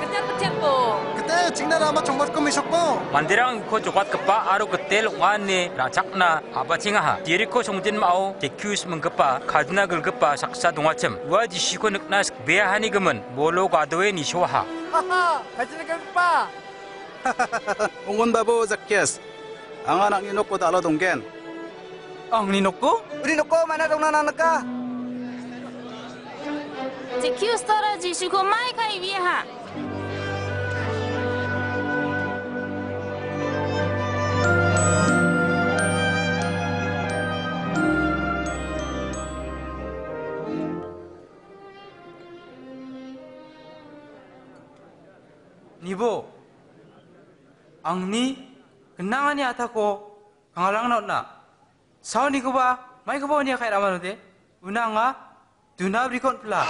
Ketel ketempo. Ketel cingna rama Jongbat komisokpo. Mandirang ko Jongbat kepa aru ketel ngani rajakna apa cingaha. Diri ko songtin mau dekus mengkepa kadna gelgepa saksa dongacem. Wajishiko neknas beahani gemen bolo gadoe ni shoha. Haha, kadna gelgepa. 응원바보 자켓 앙아낭이 놓고 달아동겐 앙니 놓고? 우리 놓고 만나동나나나까 Te chiustola di Shikomaica y vieja. Nibo, ang ni kenangan ni atako kangalang na na. Sao ni ko ba? May ko ba niya kaya naman unanga ni kay ramano de? Una nga, duna brikon pula.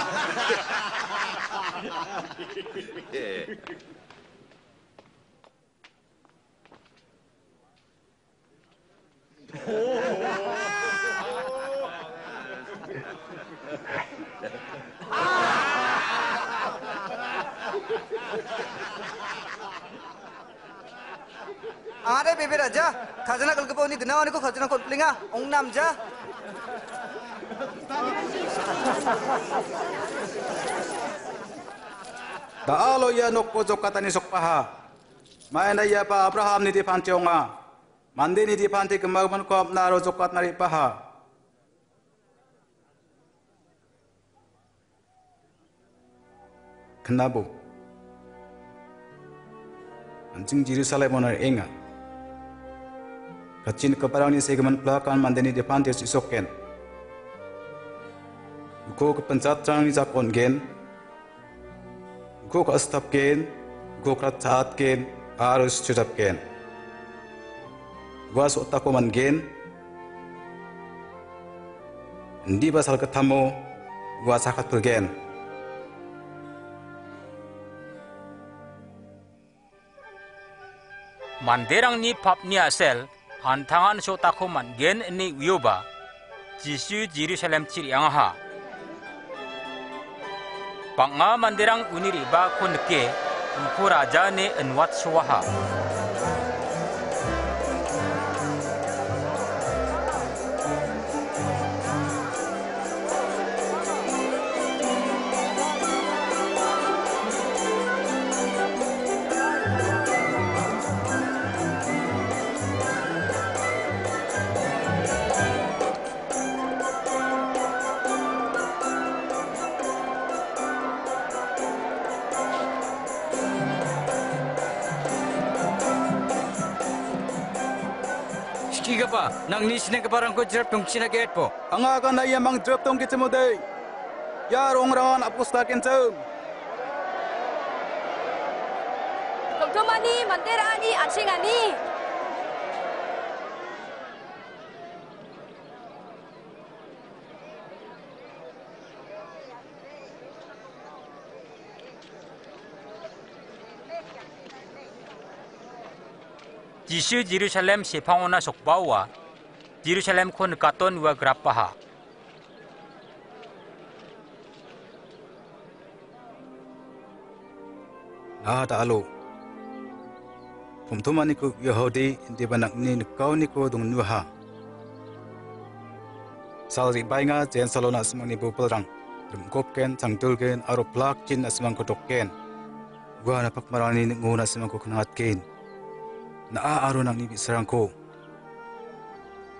Ada bebe raja, khazana kal kepo ni gena ni ko khazana kot plinga, ong nam ja. Daalo ya nok ko jokata ni sokpaha. Maena ya pa Abraham ni di pantionga. Mandi ni di panti kemagman ko naro jokat nari paha. Kenapa? Anjing Jerusalem onar enga. Kacin keparang ni segaman pelakan mandeni panti sisoken. Ko kepencat trang ni jakon gen. Ko ka stap gen. Ko krat caat gen. Arus cudap gen. Gua sok tako man gen. Ndi basal ketemu. Gua sakat pergen. manderang ni pap ni asel antangan so tako man gen ni wiyoba jisu Jerusalem ciri yang ha panga mandirang uniri ba ko nike ukura jane en wat suwaha. Sikiga pa, nang nisne ka parang ko jerap tong sinaget po. Ang aga na yamang drop tong kitse mo day. Yarong rangan apusta kincem. 동토마니 만데 Jisu Jerusalem sepangona sokbawa Jerusalem ko nekaton wa grapaha Ah, taalo. Pumtuma ni ko Yahudi hindi ba nak ni kau ni ko dung nuha. Salri bai nga jen salona asmang ni bupal rang. Dum kopken tangtulken aro plak chin asmang ko tokken. Gua na pakmarani ni nguna asmang ko ken. na aaronak ni bisrangko.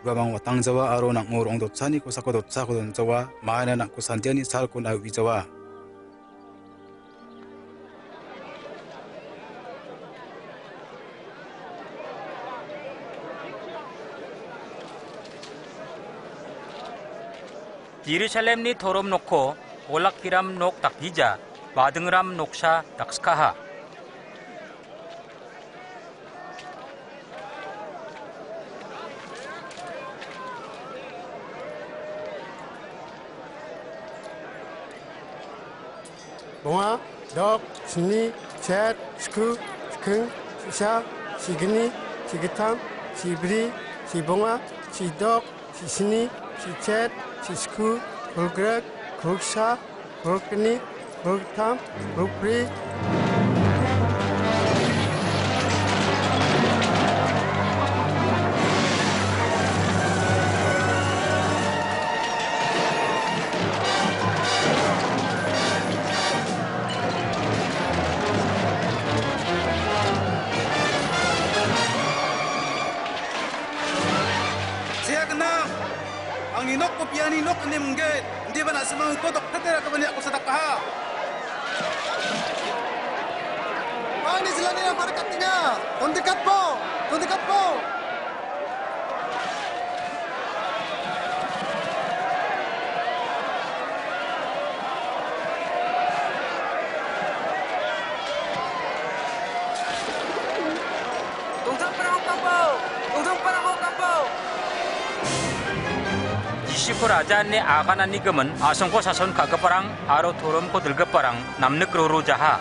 Babang watang jawa aaronak ngorong dotsa ni kusako dotsa kodon jawa maana nak kusantia ni salko na wi jawa. 예루살렘 니 도롬 놓고 올락비람 녹 닥디자 마등람 녹샤 닥스카하 Bunga, dok, sini, set, sku, skeng, sisa, sigeni, sigetam, sibri, si bunga, si dok, si sini, si set, si sku, kulgrek, kulsa, kulkeni, kultam, kulpri, Siya 지시코 라자네 아가나 니금은 아송코 사손 가급바랑 아로 토롬코 들급바랑 남늑로로 자하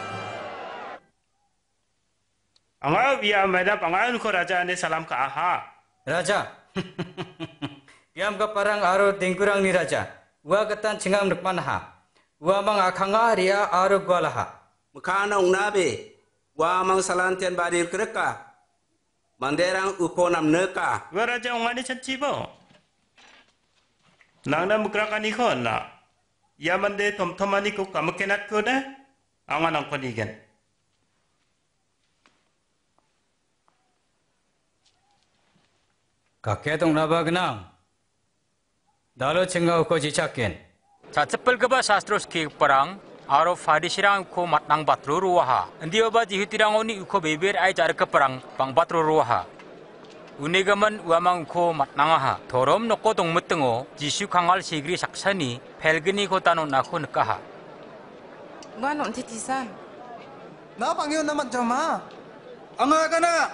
Anga biya meda pangan ko raja ne salam ka aha. Raja. Piam ka parang aro dengkurang ni raja. Ua ketan cingam nukman ha. Ua mang akanga ria aru gwala ha. Mekana ung nabe. Wa mang salantian badir kereka. Manderang uko nam neka. Wa raja ungani chanchi nangda mukra kani ko na yamande tom tomani ko kamkena ko de anga nang ko digen ka ke tong na bag na dalo chinga ko ji chaken cha chapal ga ba shastro ski parang aro fadisirang ko matnang batru ruwa ha ndio ba ji oni ko beber ai jar parang pang batru ruwa unegaman uamang ko matnangaha torom noko dong metengo jisu kangal sigri saksani pelgeni ko tano nako nekaha Gua non titisan. Na pangyon naman jama. Anga kana.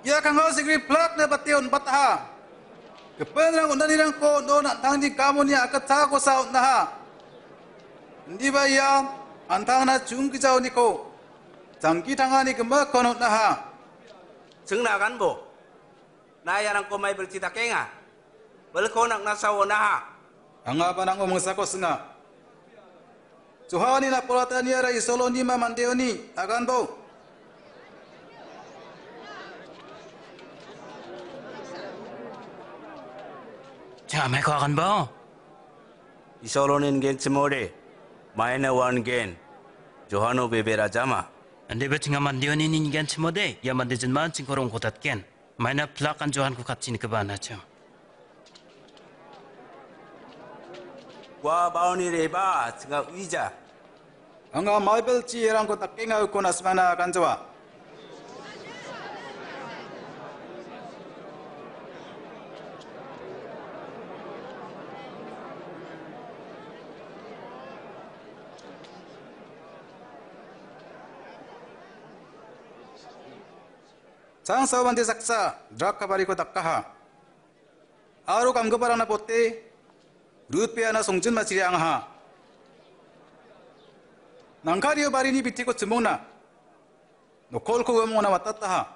Ya kang ho sigri plak na bation bataha. Kepenrang undan nirang ko no na tang di kamu ni akat sa ko sa na ha. Hindi ba ya antang na chung ki jaw ni ko. Jangki tangani kemba kono na ha. Sengna kan bo. Na yarang ko may bercita kenga. Belko nak nasawo na ha. Anga pa nang umong sa ko senga. Johani na polatan yara isolo ni ma mandeoni agan bo. Jamai ko akan ba? Isolonin gen cemode. Maina wan gen. Johano bebera jama. Ande ba tinga mandion ini gan cimode, ya mande jenman cingkorong kotat ken. Maina plakan johan ku katsin ke bana cem. Wa bauni reba cenga uija. Anga maibel ci erang ko takenga ko nasmana kan jawa. Sang sawanti saksa drak kabari ko takkaha. Aro kam gopara na potte rupiah na songjun maciri angha. Nangkario bari ni biti ko cemona. No kol ko mo na watataha.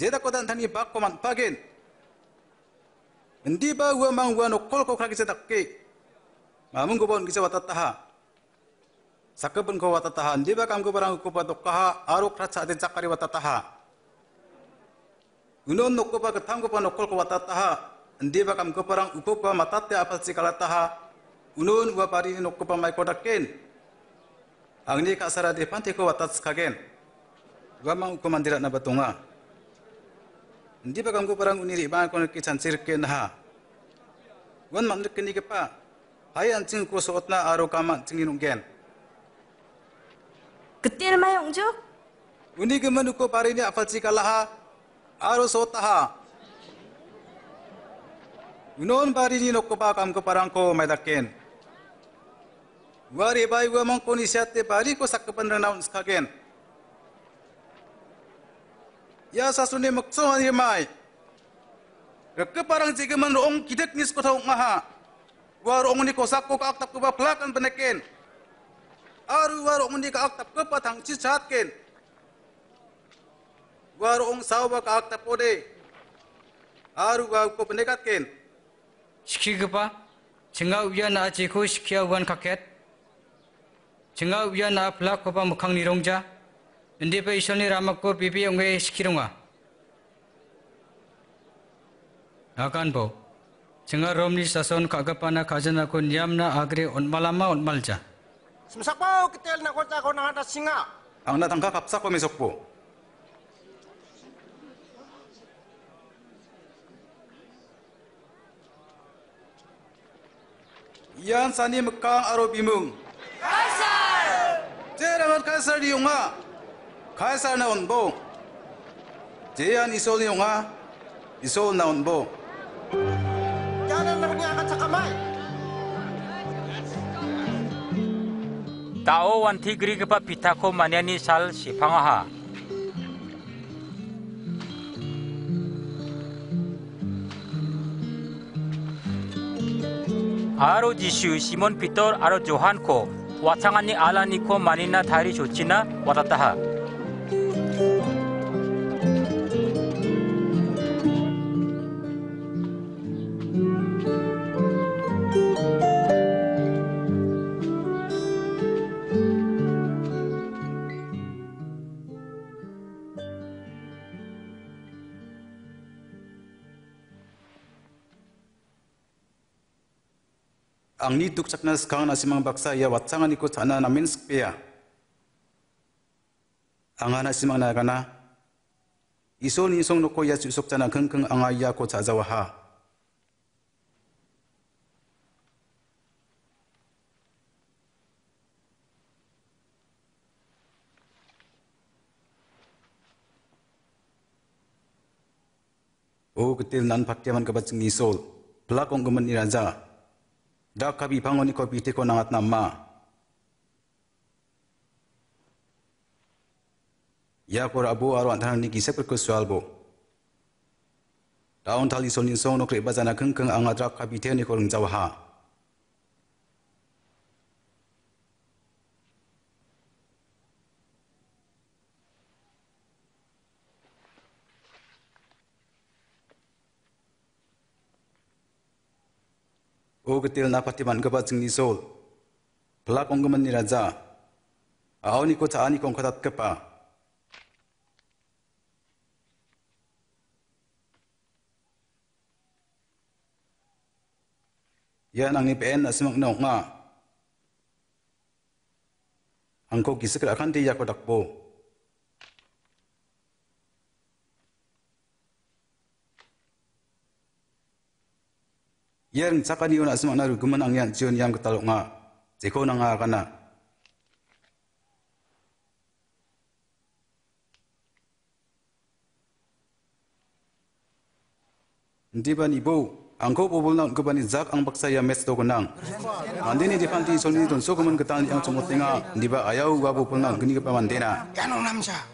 Jeda ko dan tani bak ko man pagen. Hindi ba uwa mang uwa no kol ko kragi sedakke. Mamun ko bon gisa watataha. Sakabun ko watataha. Hindi ba kam ko barang ko padokkaha aro kratsa aden cakari watataha. Unun no kopa katam kopa no ndi kopa tataha. Ande bakam koparang upopa matatte apat sikala taha unon wa pari no pa mai kotakken angni kasara de pante ko watats gwa ma ko mandira na batunga. Ande bakam koparang uniri ba kon chan sir ken ha. Wan ni ke pa, hai anjing ko sootna aro kama jingin ungen ketil ma juk Undi gemenuko parini apal cikalaha Aro suot ha. Unon pari ni no ko pa kam ko parang ko may dakken. Wari bai wa mang koni siate bari ko sak kepan naun skagen. Ya sasune makso ani mai. Reke parang jige man rong kidek nis ko tau ngaha. War ong ni ko sak ko ka aktap ko ba plakan peneken. Aru war ong ni ka aktap ko pa tang ci ken. Waru ong sawak ak tapode. Aru ga ko penekat ken. Sikigepa. Jenga uya na wan kaket. Jenga uya na apla kopa mukhang nirongja. Indipa isolni ramakko bibi onge sikirunga. Akan bo. Jenga romni sason kagapana kajana ko niyamna e kan agre onmalama onmalja. Sumsakpo kitel na kota ko na singa. Ang natangka kapsa ko misokpo. Yan sani mekang aro bimung. Kaisar! Jerangan kaisar di yunga. Kaisar na onbo. Jeyan isol ni yunga. Isol na onbo. Jangan na manyakan sa kamay. Tao wan tigri kepa pitako maniani sal sipangaha. 아로 지슈 시몬 피터 아로 조한코 와창한니 알라니코 마니나 다리 좋지나 와다다하 ni tuk sakna skang na simang baksa ya watsangan iko chana na min skpeya anga na simang na gana. Iso ni song noko ya chusok chana keng keng anga ya ko chajawa ha. O ketil nan paktiaman kabat ni sol. Pelak ong gemen ni raja. dak kabi pangon ni kopi te ko nangat nama. Ya ko rabu aro antara ni kisep ke soal bo. Daun tali son ni song no kre bazana keng keng anga dak kabi te ni ko rung jawa ha O ketil na patiman kabat ni sol pelak ong gemen ni raja Aw ni ko caani kong katat kepa Ya nang ni PN na simak na nga. Ang ko kisik akan di ya ko dakbo. Yang cakap ni nak simak na ruguman ang yang cion yang ketalok nga. Jeko na nga kana. Hindi ba ni Bo? Ang ko pobol na ko ba ni Zak ang baksa ya mes to kunang. Andi ni depan ti soni don so kuman ketan yang cumot tinga. Hindi ba ayaw wa bo pulna gini ka pa mandena. 야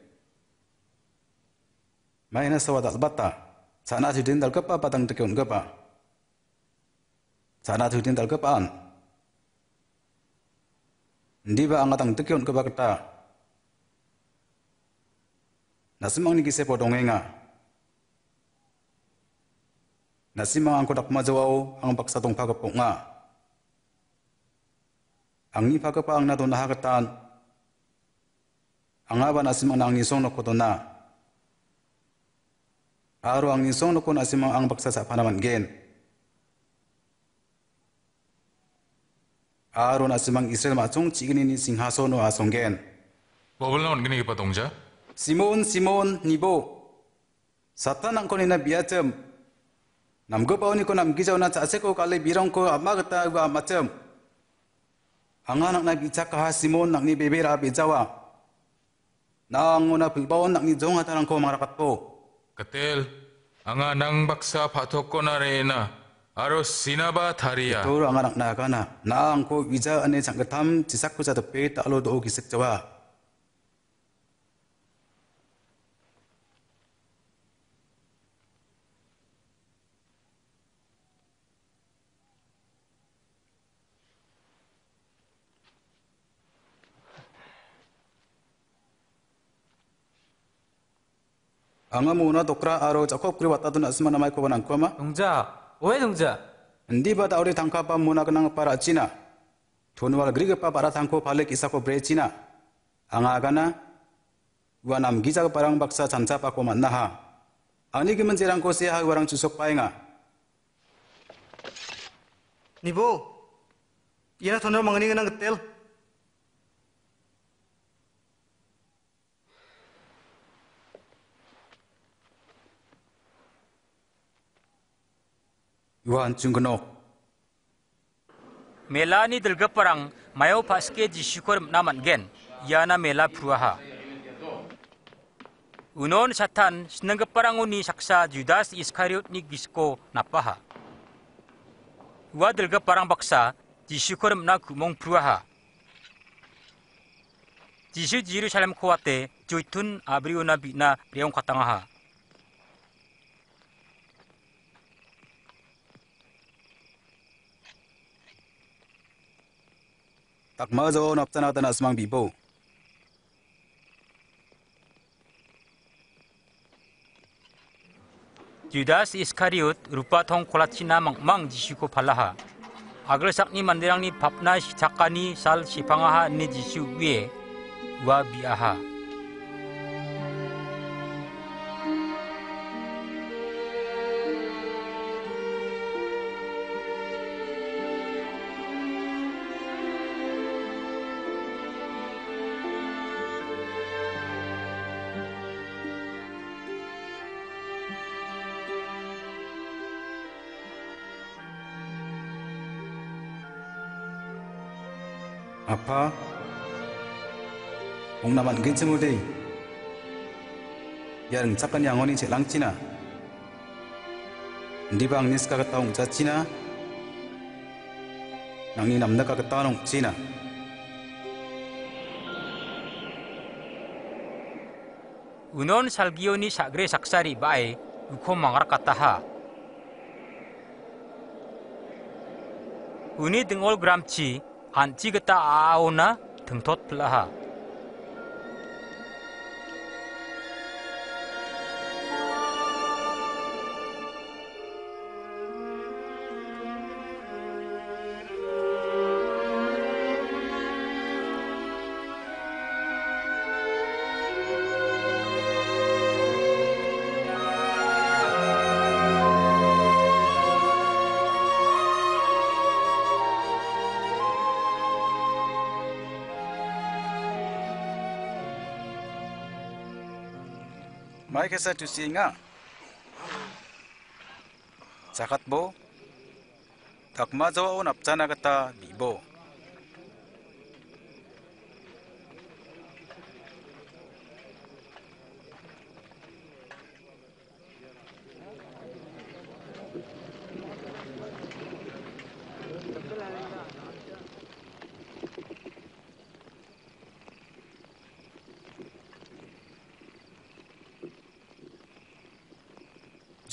Mai na sawa talpat ta. Sana tudin tal kepa patang tekyon kepa. Sana tudin tal kepaan. Ndi ba angatang tekyon kepa keta. Na semua ni kise podongenga. Nasimang ang kodak majawaw ang paksatong pagapok nga. Ang ni pagapa ang nato nahagatan. Ang aba nasimang na ang nisong no koto na. Aro ang nisong no ko nasimang ang paksa sa panaman gen. Aro nasimang Israel macong chigini ni singhaso no asong gen. Bobol na gini pa tongja? Simon, Simon, Nibo. Satan ang ko ni na biyatem. Namgo pa ni ko nam gijaw na sa ko kali birong ko amma gata ga macam. Ang anak na gicak ka Simon nak ni bebera bijawa. Nang una pilbaon nak ni jong atarang ko marakat po. Ketel, anga nang baksa patok ko na rena. Aros sinaba tharia. Toro ang anak na kana. Nang ko wija ane sanggatam cisak ko sa tepe talo do gisik jawa. anga muna dokra aro jakop kuri asmana mai koban angkoma nungja. Oe nungja. Ndi bata ori tangka para china. Tonwal grig para tangko pale kisako china. Anga agana wanam gijak parang baksa chancha pa ko ha. Ani gimen jerang ko se ha nibo yana thonra ketel. Yuan chungkno. Melani delga parang mayo paske jishukor naman gen. Yana mela pruaha. Unon satan sinangga parang uni saksa Judas Iskariot ni gisko napaha. Wa delga parang baksa jishukor na kumong pruaha. Jishu Jerusalem kuwate joitun abriuna bina priong katangaha. tak na nap na tana asmang. Judas Iskariot rupa thong kolatina mang mang jisuko palaha. Agar sakni mandirang ni papna si takani sal si pangaha ni jisuk wie wa. Apa? Ong naman gin mo day. Yarang cakan yang oni celang Cina. Hindi ba ang nis kakataong sa Cina? Nang ninam na kakataong Cina. Unon salgioni sagre saksari bae uko mangar kataha. Uni dengol gramci han chigata aona thungthot plaha 마이크에서 주시인가 자갓보 닭마저 온 앞자나갔다 미보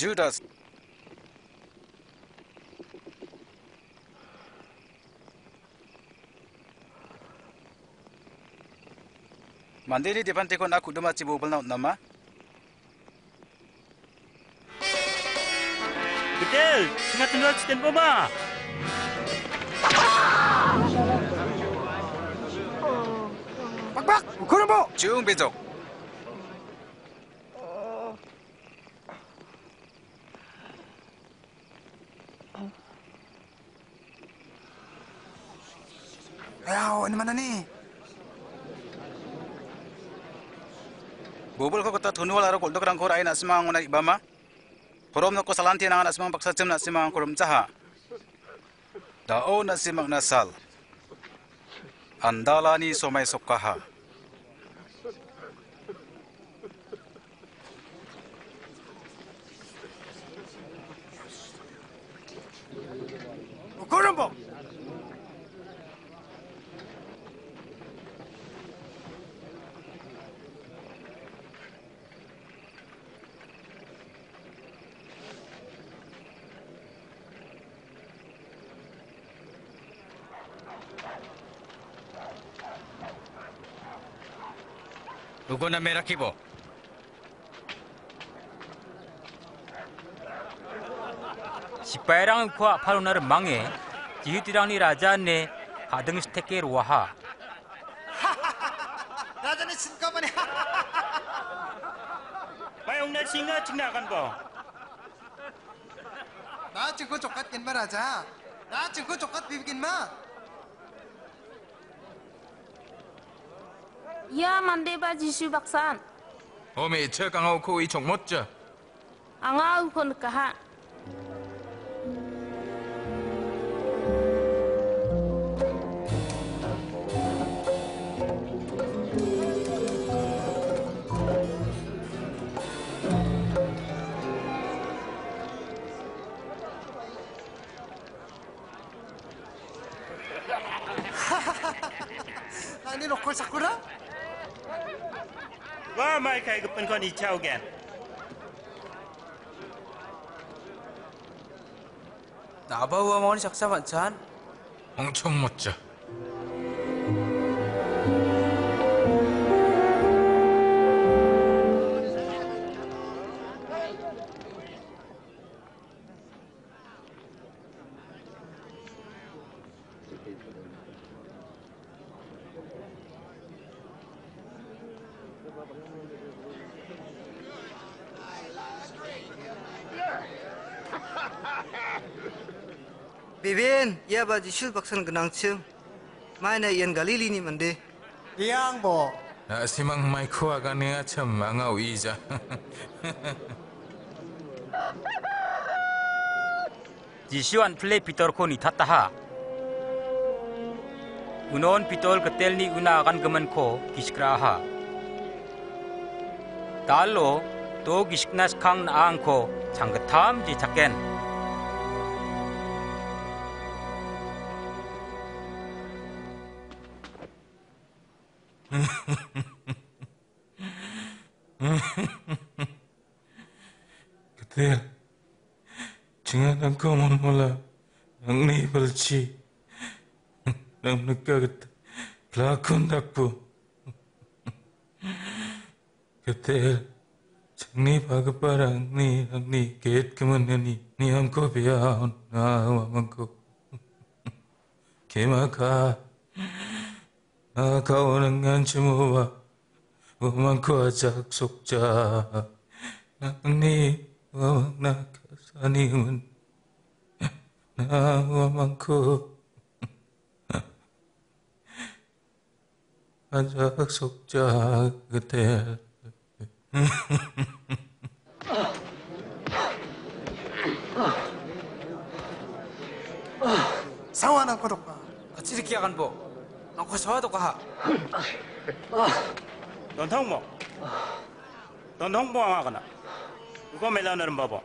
Udah Mandiri di pantai kon aku demat cibu pelnaut nama. Betul, sangat tengok sistem boba. Bak bak, kurang bo. Cung bezok. Ko kata tunwal aro kol dokran kor aina simang ngona ibama. Korom no ko salanti na simang paksa cem na simang korom caha. Dao na simang nasal. Andalani somai sokaha. Ukuran bo! Ugo na merakibo. Sipairang ko apalunar mange jihitirang ni raja ne hadeng steke ruaha. Raja ni sinka pa niya! Mayong na singa cinakan bo. Na chingko chokat kin ba, Raja? Na chingko chokat bibikin ma? Ya mandeba jisu baksan. Ome che kangau ko i chong motja. Anga ukon kaha. Ani ni chao gen. 나바우와 마오니 작사 반찬. 엄청 멋져. Ia ba Jisu baksan genang cium. Mana ian Galili ni mende. Yang bo. Na simang mai ko agane nga cham mga uija. Jisuan play pitor ko ni tataha. Unon pitol ketel ni una akan gemen ko kiskraha. Talo to gisknas kang naang ko changgetam ji chaken. Ketel. तेल चंगनी पग पर नी हमनी गेट के मन नी नी हमको बिया ना हमको केमा का ना का 오는 간 주무와 우만코 약속자 나니 와나 가사니은 나 와만코 약속자 그때 상화 남고 독과 지르키 야간 보 남고 서화 독과 넌 통모 넌 통모 하거나 이거 멜라너는 봐봐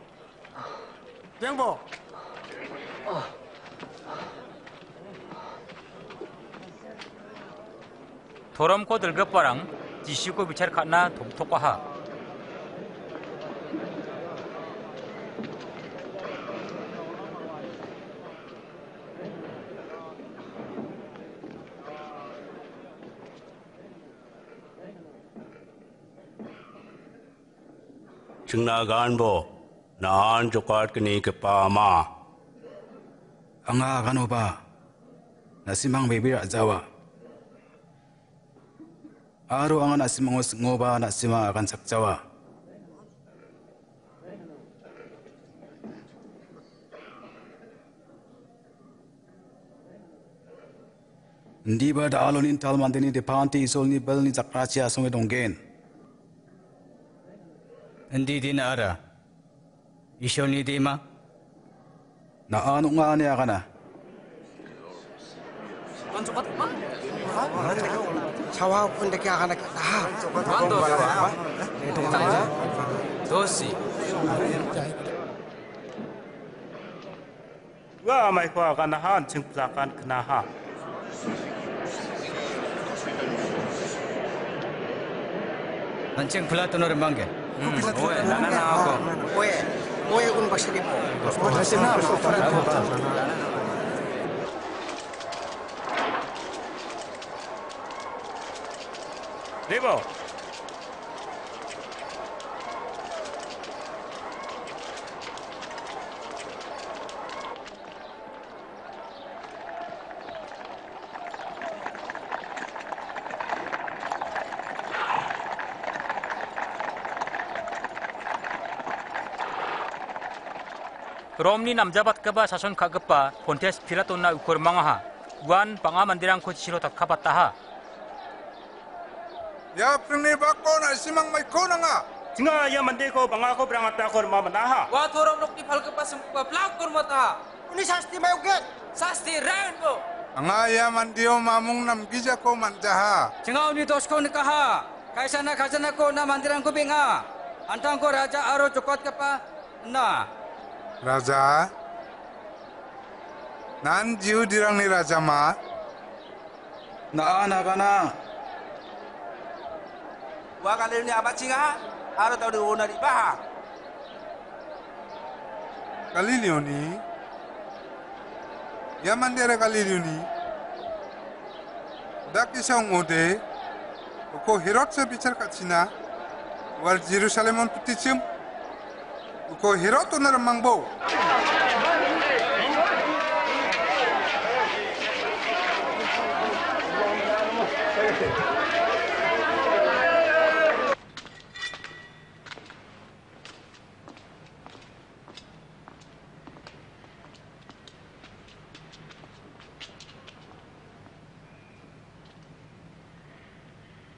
병보. 도럼코 들벽바랑 지시고 비찰 칸나 독토과하. Yang bo. Torom ko delga parang jisu ko bicar kana tok ha. Cengnagan bo. Naan jokat kini kepama. Anga kano ba? Nasimang baby rajawa. Aro ang nasimang os ngoba nasima akan sakjawa. Hindi ba daalon in tal mandini de panti isol ni bel ni zakrachi asong donggen. Hindi din ara. Isyo ni di ma. Na ano nga niya ka na? Sawa pun deki akan nak. Ah, Mando? Dosi. Wa mai ko akan nahan ceng pelakan kenaha. Nancing pula tunor mangge. Oe, nana na ako. Oye, oye un basiri po. Debo. Romni namjabat kaba sason kagapa pontes pilatona ukur mangaha. Wan panga mandirang ko siro takabataha. Ya pringni bako na simang may ko nga. Singa ya mandi ko bangako berangata ko mamanaha. Wa thorom nok ni phal ka pasum pa plak kur mata. Uni sasti may uget. Sasti rain bo. Anga ya mandio mamung nam gija ko manjaha. Cengau ni dos ko nikaha. Kaisa na khazana ko na mandiran ko binga. Antang ko raja aro cokot ka pa. Na. Raja. Nan jiu dirang ni raja ma. Na ana kana. Wa kalil ni abat singa. Aro tau diuna di baha. Galileo ni. Ya mandere Galileo 그 해로 또 나는 망보.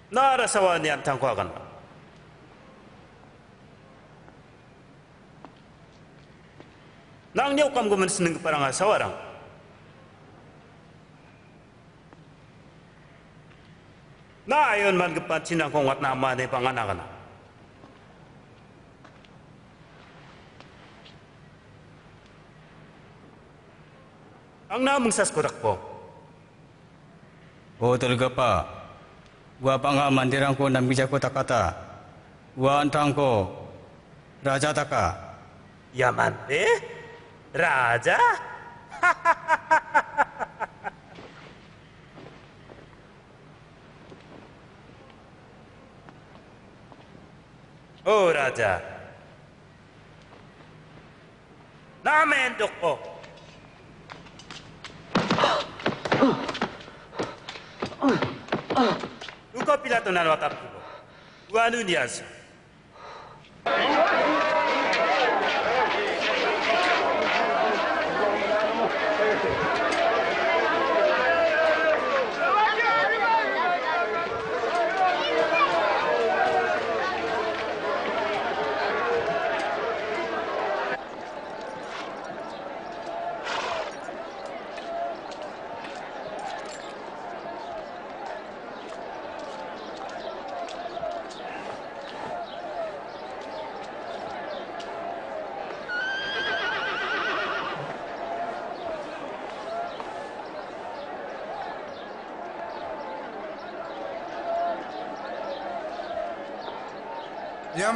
나라사와 내암탄과관 Nang niyo kam gumen seneng parang asawarang. Na ayon man gepat cinang kongat nama ne panganakan. Ang namang sas kodak po. Oh talaga pa. Gua pa nga mandirang ko ng bija ko takata. Gua antang ko. Raja taka. Yaman eh? Raja? oh Raja. Namendok ko. Uko pilato na wakap ko. Wanu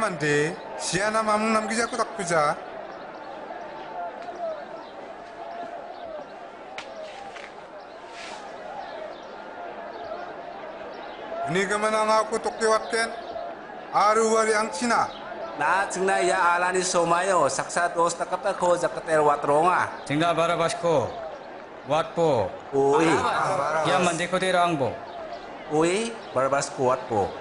niyansa. 야만데 시아나 마묵 남기자고 닥부자 Ini kemenang aku tok tewatken Aru wari ang Cina Na chingna ya alani somayo saksa dos takapa ko zakater watronga. Tingna barabasko. Watpo. Ui. Ya mande ko dirangbo. Ui, barbas kuat po. Kau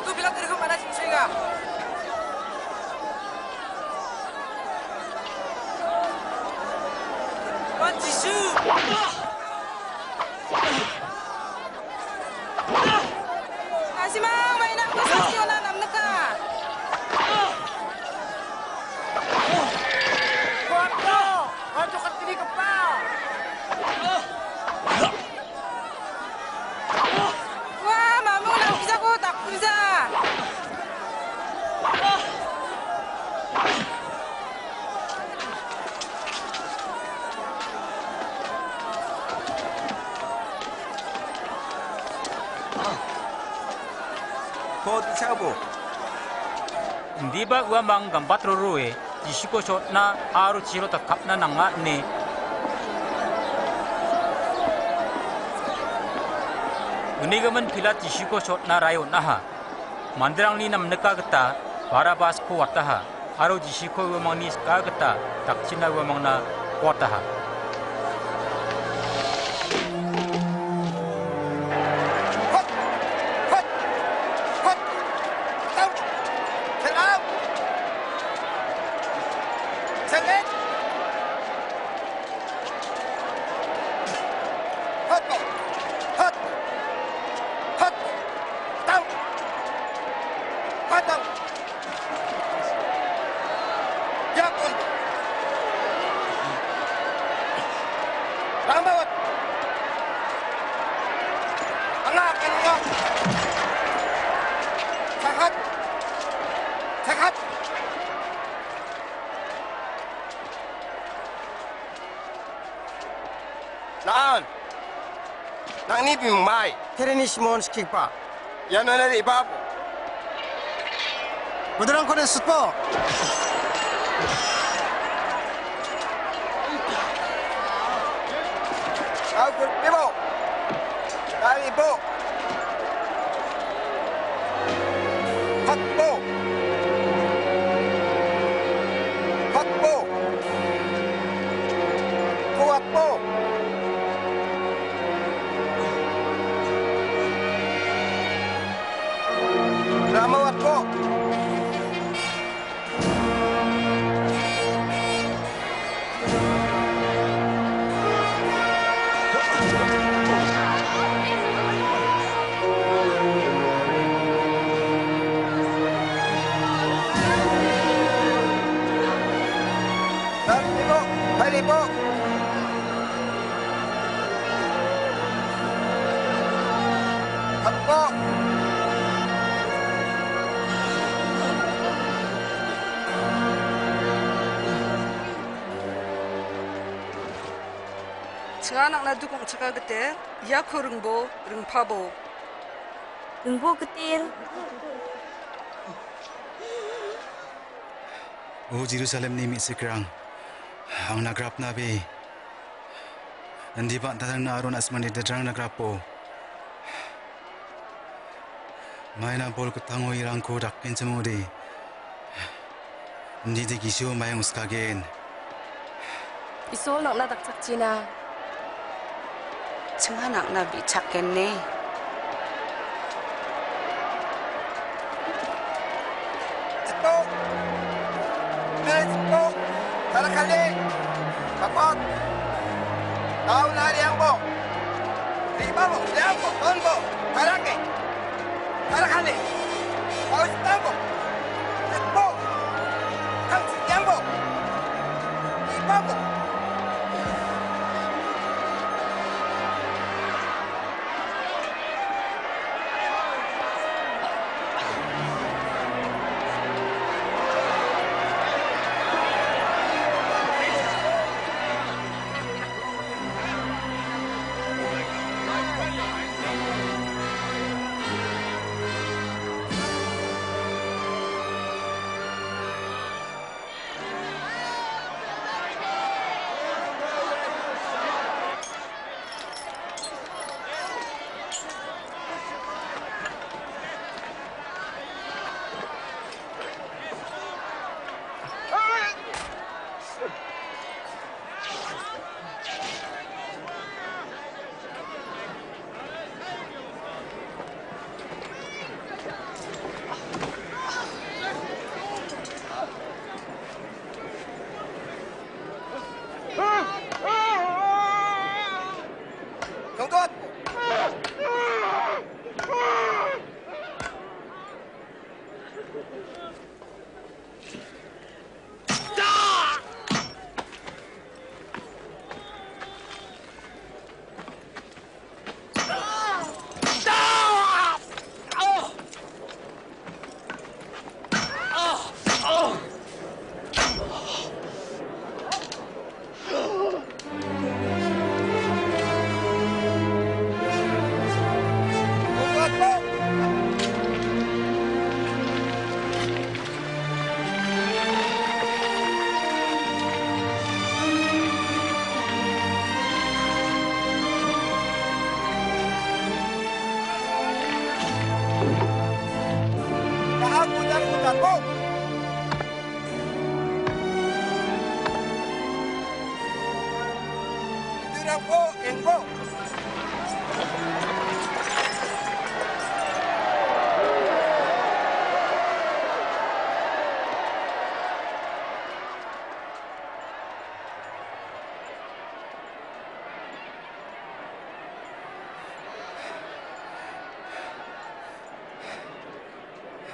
Ko bilang may nak ko sa siyo na namnak ka. Kuat ko. Kau kat kini kepa. Wah, mamang nak bisa ko, tak bisa. Ko di sabo. Hindi ba gua mang gambat ruruwe? Jisiko shot na aro chiro takap na nanga ne. Unigaman pilat jisiko shot na rayo na ha. Mandirang ni nam neka geta barabas ko wata ha. Aro jisiko wamang ni ska geta takchina wamang na wata mai. Terini Simon skikpa. Yan na nari na dukung cakap gete, ya ko rengbo, rengpabo. Rengbo getil. O Jerusalem ni mit sekerang. Ang nagrap nabi. Hindi ba tatang na aron asman di dadrang nagrapo. May na bol ko tango irang ko dakin sa mudi. Hindi di gisyo mayang uskagen. Isol nak na daksak Cina. Tengah nak na bi cakenne. Ito. Ito. Tarakali. Kapot. Tao na riyang po. Lima mo, liyang po, ton po.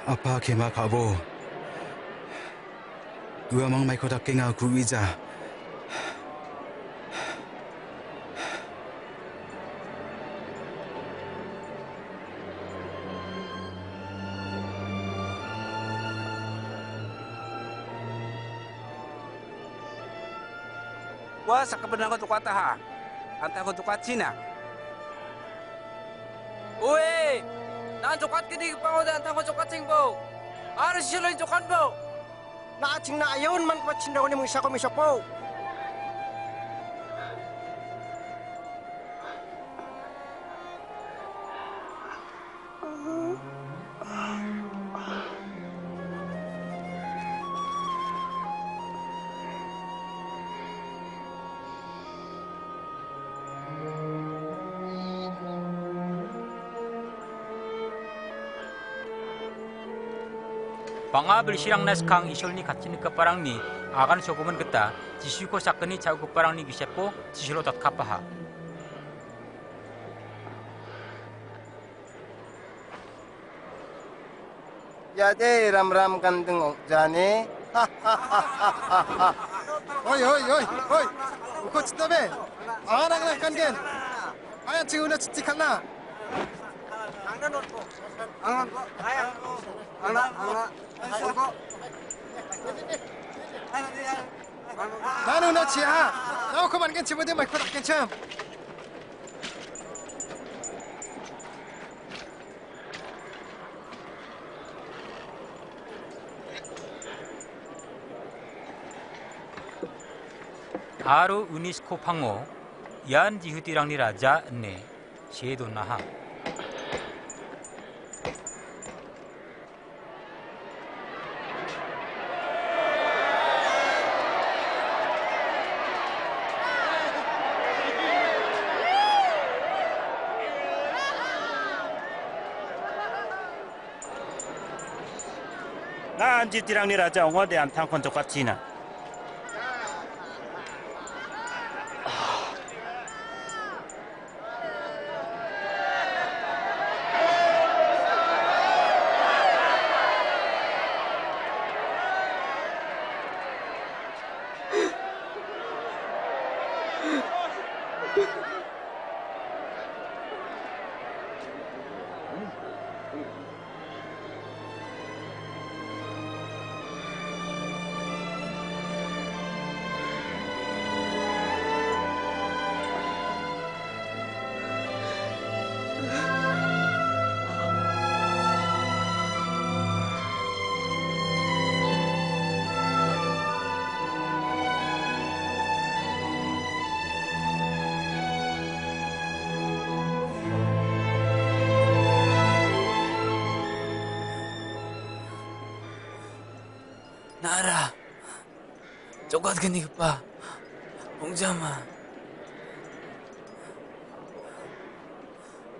Apa kema kabo? Dua mang mai ko daking aku ija. Wa sa kabenang ko tukata ha. Anta ko tukat Cina. Kini pango dan tango jokat sing bo. Aras silo jokat bo. Naacing na ayon man kapatsindaw ni mong isa ko misa po. Pangabel sirang nas kang isolni katsin ke parang ni akan sokumen keta jisu ko sakeni cau ke parang ni gisepo jisilo tat kapaha. Jadi ram-ram kan tengok jani. Oi, oi, oi, oi. Uko chitabe. Anak nak kan gen. Ayah cium nak cici kana. Nanu nak cia. Nau kau man gen cium dia mai kau tak gen cium. Aru unis ko pango yan jihutirang ni raja ne shedo naha. Ngan jitirang ni raja ngode antang kon cokat Cina. Nara. 그니까 봐. 봉자만.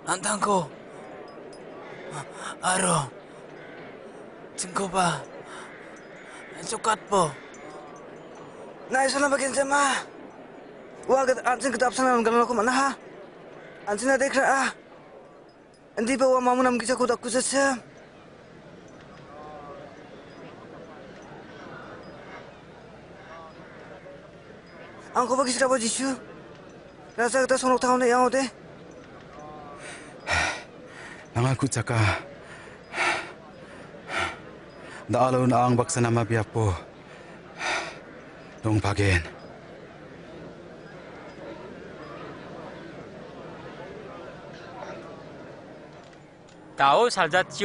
안탄고. 아로. 증거봐. 쪽같보. 나이 사람 밖에 인마. 와그 안친 그 답사는 갈라놓고 만나. 안친나 데크라. 안디바 와 마무남 기자 고닥 구자쌤.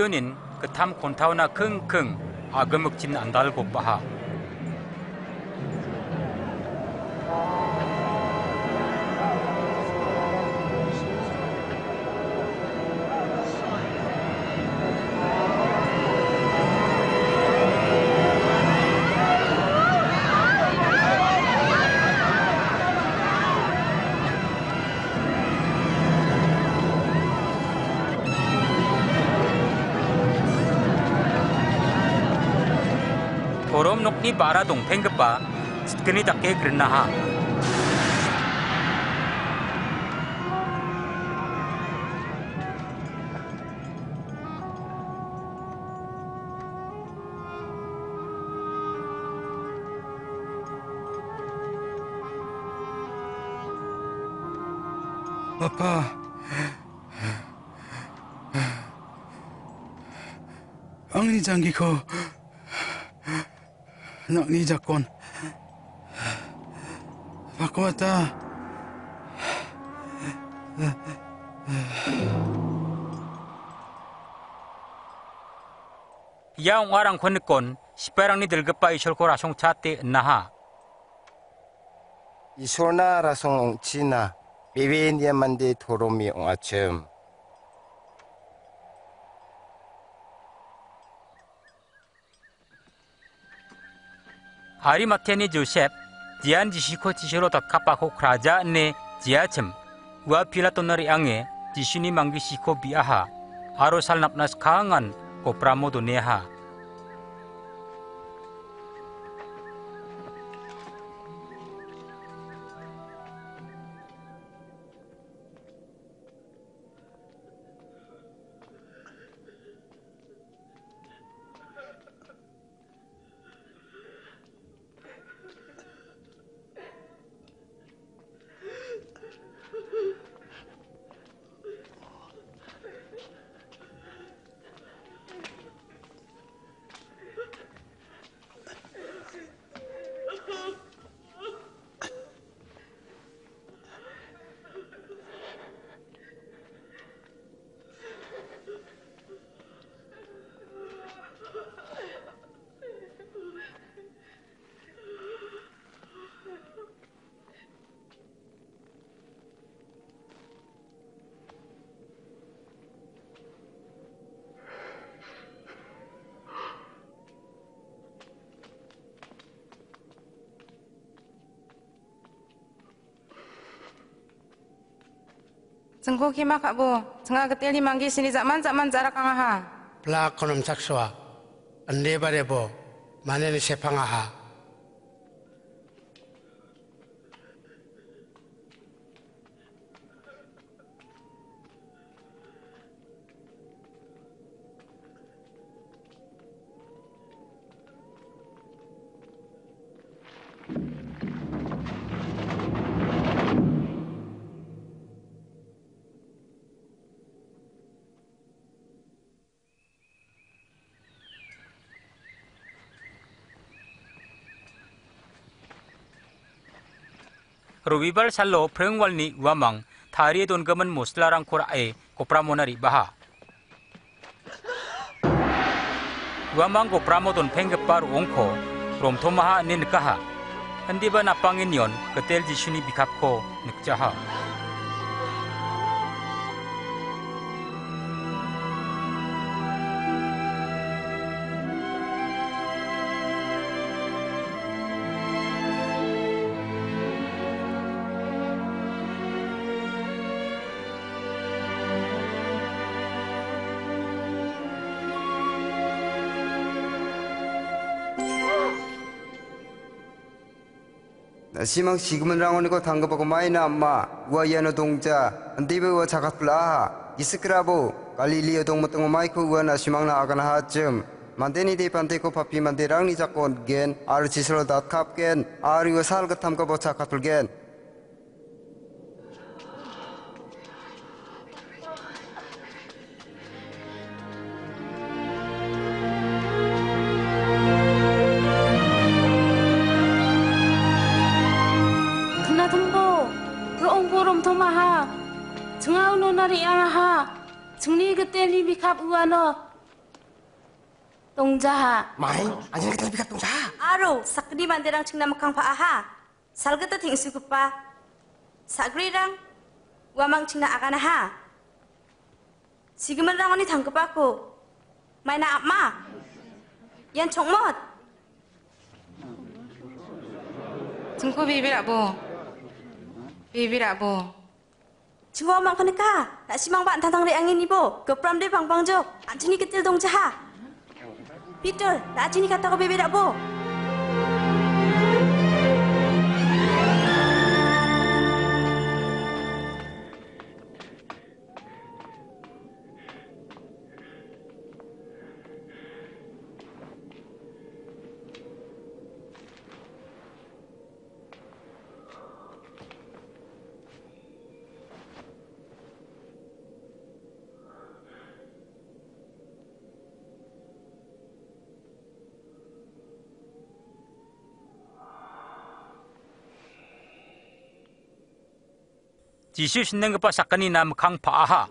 어닌 그탐 곤타오나 킁킁 아그먹진 안달고 빠하. 도롬 녹니 바라 동팽급바 스크니 닥게 그르 Paratung Tenggepa, Skenita Ke Grenaha. 아빠. 왕리 장기코 이셜코 라숑 차때 나하. 이소나 라송 옹치나 비비니아만데 도로미 옹아첨 Harimate ni Joseph, dian jisiko jisiro takapako kraja ne jiacem, wa pilato nari ange, jisini manggisiko biaha, aro salnapnas kangan ko pramodo neha. Jengko kima kak bo. Jengah keteli manggi sini zaman zaman jarak ang ha. plak konom sakswa ande bare bo Rowibar salo prengwal ni wamang thari don gaman muslarang kura e kopramonari baha. Wamang kopramo don penggepar ongko romtomaha nin kaha. Andi ba napangin yon ketel jisuni bikapko nikjaha. Simang si금은 랑원이고 당급하고 마이나 엄마 우와 야노 동자 안디베 우와 자갓플라 이스크라보 갈릴리오 동무뚱 마이코 우와 나 시망나 아가나 하쯤 만데니 데 판테코 파피 만데랑니 자콘 겐 아르 지스로 닷캅 겐 아르 우와 살가 탐거 보 자갓플 겐 bikap uano. Tongjaha. Mai, anjing kita lebih katung sah. Aro, sakdi mandirang cingna makang pa aha. Salgata tingsu kupa. Sagrirang, wamang cingna akana ha. Sigiman rangoni tangkap aku. May na ma. Yan chongmot. Jengko bibir bo. Bibir bo. Cingwa mang kaneka. Nak simang ba tantang re angin ibo. Kepram de bang bang jok. Anjini ketil dong jaha. Peter, nak cini kata ko bebe bo. Jisu sineng kepa sakani nam kang paaha.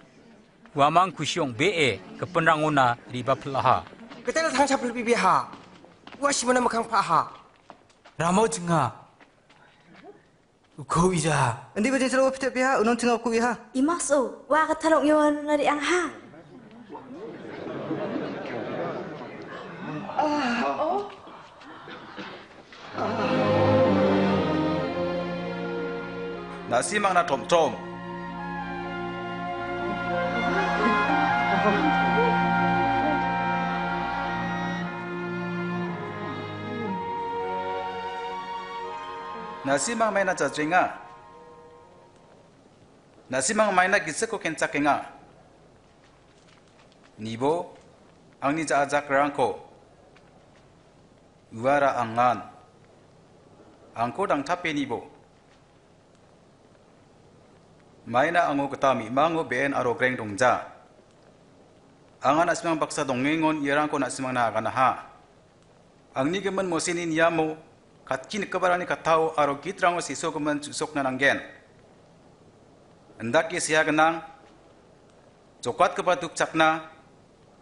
Wamang kusyong be kepenranguna riba pelaha. Kita datang sapul bibi ha. Wah si mana makang paha. Ramo jengah. Uko ija. Andi ba jinsalo pite biha unon tinga ku biha. Imaso, wa katarong yawan nari ang ha. Nasimang na tom tom. Nasimang may na jajringa. Nasimang may na gisik ko kencakenga. Nibo, ang ni jaajak rangko. Uara angan. Angko Maina ango ketami mango ben aro greng dongja. Angan asmang baksa dongengon irang ko nasimang na agana ha. Ang ni gemen mosinin yamo katkin kebarani katau aro gitrango siso gemen susok na nanggen. Hendak siya genang jokat kebatuk cakna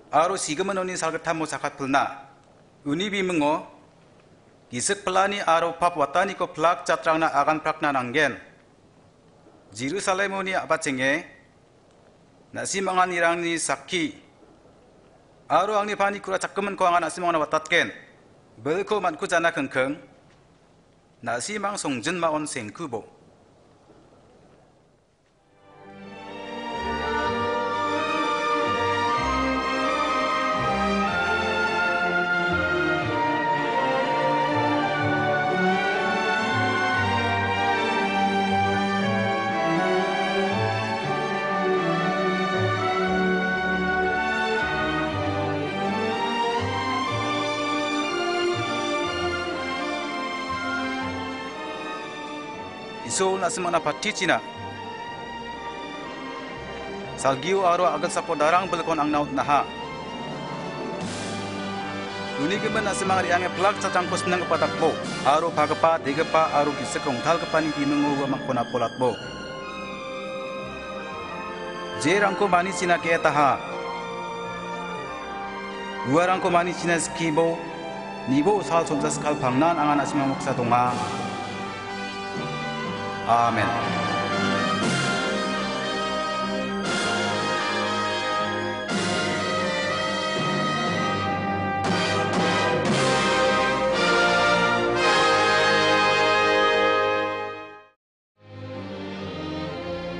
aro sigemen oni salgetamo sakat pulna. Uni bimengo gisek pelani aro pap watani ko plak Jerusalemoni abatenge 나시망한 이랑니 사키 아로앙니 aro ang ni pani kura cakkeman ko angan nasimangan watatken. Belko isol na simang na pati cina. Salgiu aro agan sapo darang belkon ang naut naha. Uni gemen na simang ri ange plak cacang kos nang kepatak bo. Aro pagapa degepa aro kisekong tal kepani imengu wa makona polat bo. Je rangko mani cina ke taha. Dua rangko mani cina skibo. Nibo sal sonsa skal pangnan angan asima muksa donga. Amen.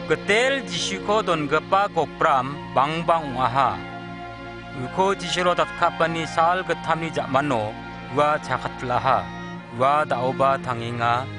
Ketel jisuko don gepa kopram bang bang ungaha. Uko jisiro dat kapani sal getamni jakmano wa jakatlaha wa daoba tanginga wa nang onari banas kenga. Jisuan tangan haganaha. Angan cakat pela aro janggi. Anggo bebera kepa sakanti sioba tanggen. Jisuni siauni Sakat plani dao belsi hajal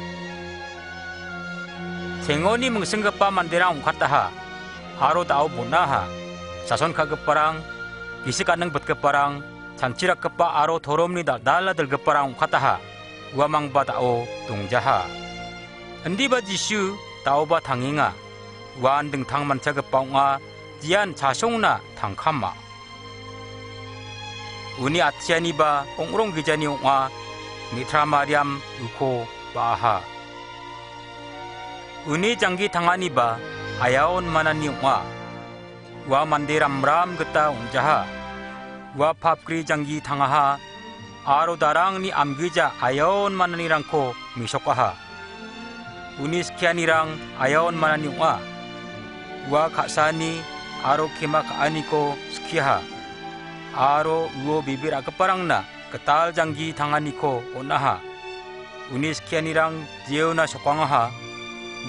생원이 멍성급 빠만대랑 웅갔다하. 하루 다오 못나하. 자손 가급바랑 기시가능 벗급 바랑 잔치라 급바 아로 도롬니다. 날라들급 바랑 웅갔다하. 우아망바다오 동자하. 은디바지슈 다오바 당잉아. 우안등 당만차급 바웅아. 지안 자송나 당카마. 우니 아치아니바 옹롱 기자니 옹아. 미트라 마리암 우코 바하. 우니 장기 당하니바 아야온 마나니 옹아 와 만데람 람 그따 옹자하 와 팝그리 장기 당하하 아로 다랑니 암기자 아야온 마나니랑코 미쇼카하 우니 스키아니랑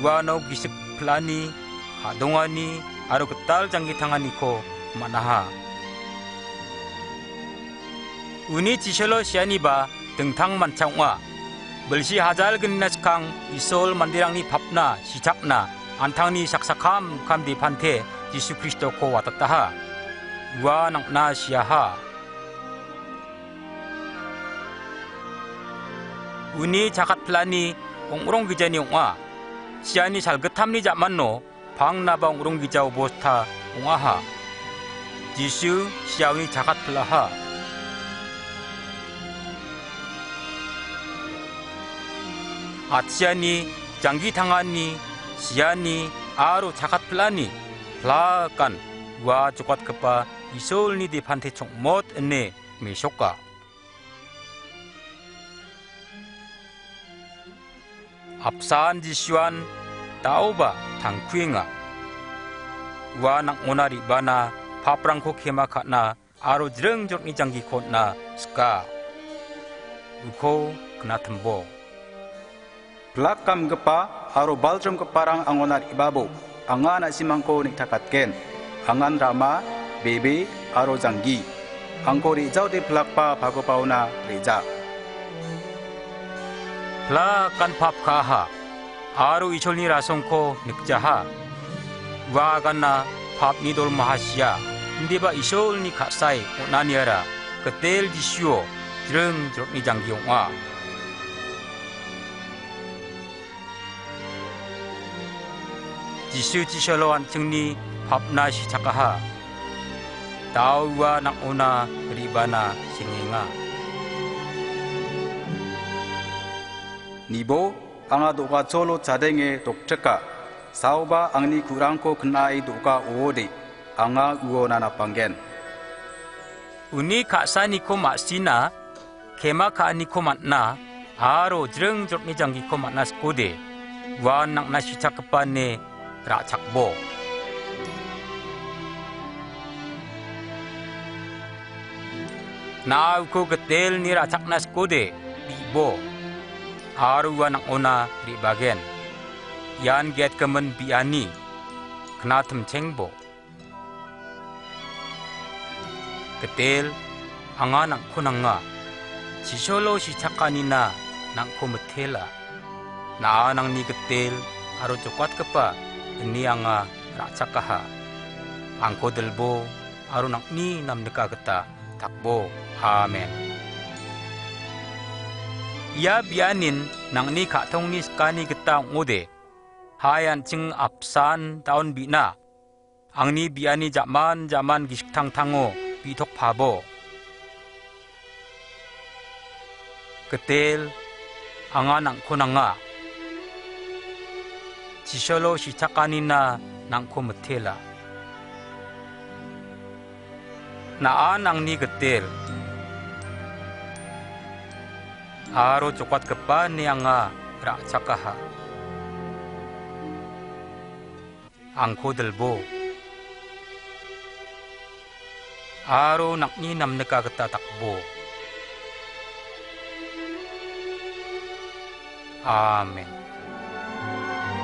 아야온 마나니 옹아 와 가사니 aro kema kaani ko skiha aro uo bibir agaparangna ketal janggi tangani ko onaha uni skianirang jeona sokangaha ua no gisip plani hadongani aro ketal janggi tangani ko manaha uni ciselo sianiba tengtang mancangwa belsi hajal genina sekang isol mandirangni 시안이 잘긋합니다 만노. 방나방 우롱기자 오보스타 옹아하. 지슈 시아위 자가틀라하. 아치아니 장기탕하니 시아니 아로 자가틀라니. 플라간 와 조갓급바 이솔니디 판테총 못 은네 미쇼까 apsaan di siwan tauba tangkuinga wa nak monari bana paprang ko khema khana aro jreng jok ni janggi khotna ska uko kna thambo blak kam gpa aro baljam parang angonar ibabo angan asimangko nikthakatken angan rama bebe aro janggi angko rijau de blak pa bhagopauna reja 라 깐팝카하 아루 이철니 라송코 늑자하 와간나 밥니돌 마하시야 인디바 이솔니 카사이 오나니아라 그때일 디슈오 드릉 드럭니 장기용화. 디슈 디셜로한 증니 밥나시 작가하 다우와 낙오나 리바나 싱잉아 plakan pap kaha aro icholni rasongko nikjaha waganna pap nidol mahasya ndiba isolni kasai onaniara ketel jisuo jreng jrokni janggi ongwa Jisu jisoloan cengni papna si cakaha. Tawa nak una ribana singinga. Nibo anga doka cholo chadenge dokcheka. Sauba angni kurangko kenai doka uode. Anga uonana panggen. Uni kaksa niko maksina, kema ka niko matna, aro jreng jrok ni janggi ko matna skode. Wan nak nasi cakapane rakchakbo. Nau ko ketel ni rachaknas kode bibo. Aruwa nang ona ri bagen. Yan get kemen biani. knatum cengbo. Ketel anga nang kunanga jisolo si cakanina nang kumetela. Na nang ni ketel aro cokot kepa ini anga racakaha. Angko delbo aro nang ni nam deka keta takbo. Amen. Ia bianin nang ni katong ni skani keta ngode. Hayan cing apsan taon bina. Ang ni biani zaman zaman gisikthang tango bitok pabo. Ketel anga nang kunanga. Jisolo si cakanina nang kumetela. Naan ang ni ketel. Aro cokot kepa ni anga rak cakaha. Angko delbo. Aro nakni nam neka keta takbo. Amen.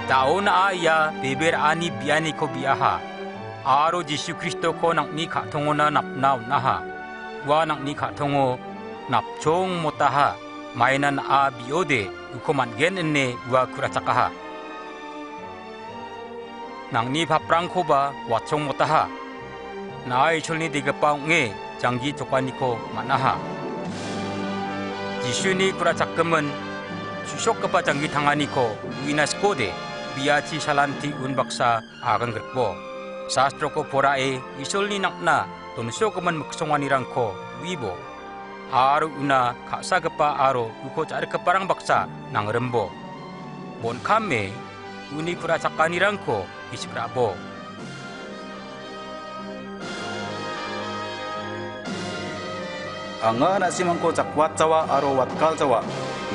Tao na aya beber ani biani ko biaha. Aro Jisu Kristo ko nang ni katongo na napnaw naha. Wa nang ni katongo napchong motaha. mainan a biode ukoman gen ne wa kurata kaha nang ni phaprang khoba wachong motaha. Nai chulni diga paungge changgi chokani ko manaha. Jishuni kurata kemen chushok kapa changgi thangani ko winas kode biachi salanti unbaksa agang rkbo sastro ko jangi tangani ko winas kode biaci salanti un baksa agang gerbo. Sastro ko porae isol ni nakna tonso keman maksonganirang ko wibo. Aro una kaksa kepa aro uko cari keparang baksa nang rembo. Bon kame uni kuracakanirang ko isikrabo. Anga na simang ko cakwat cawa aro watkal cawa.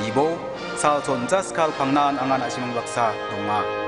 Ibo sal sonjas kal pangnaan anga na simang baksa tunga.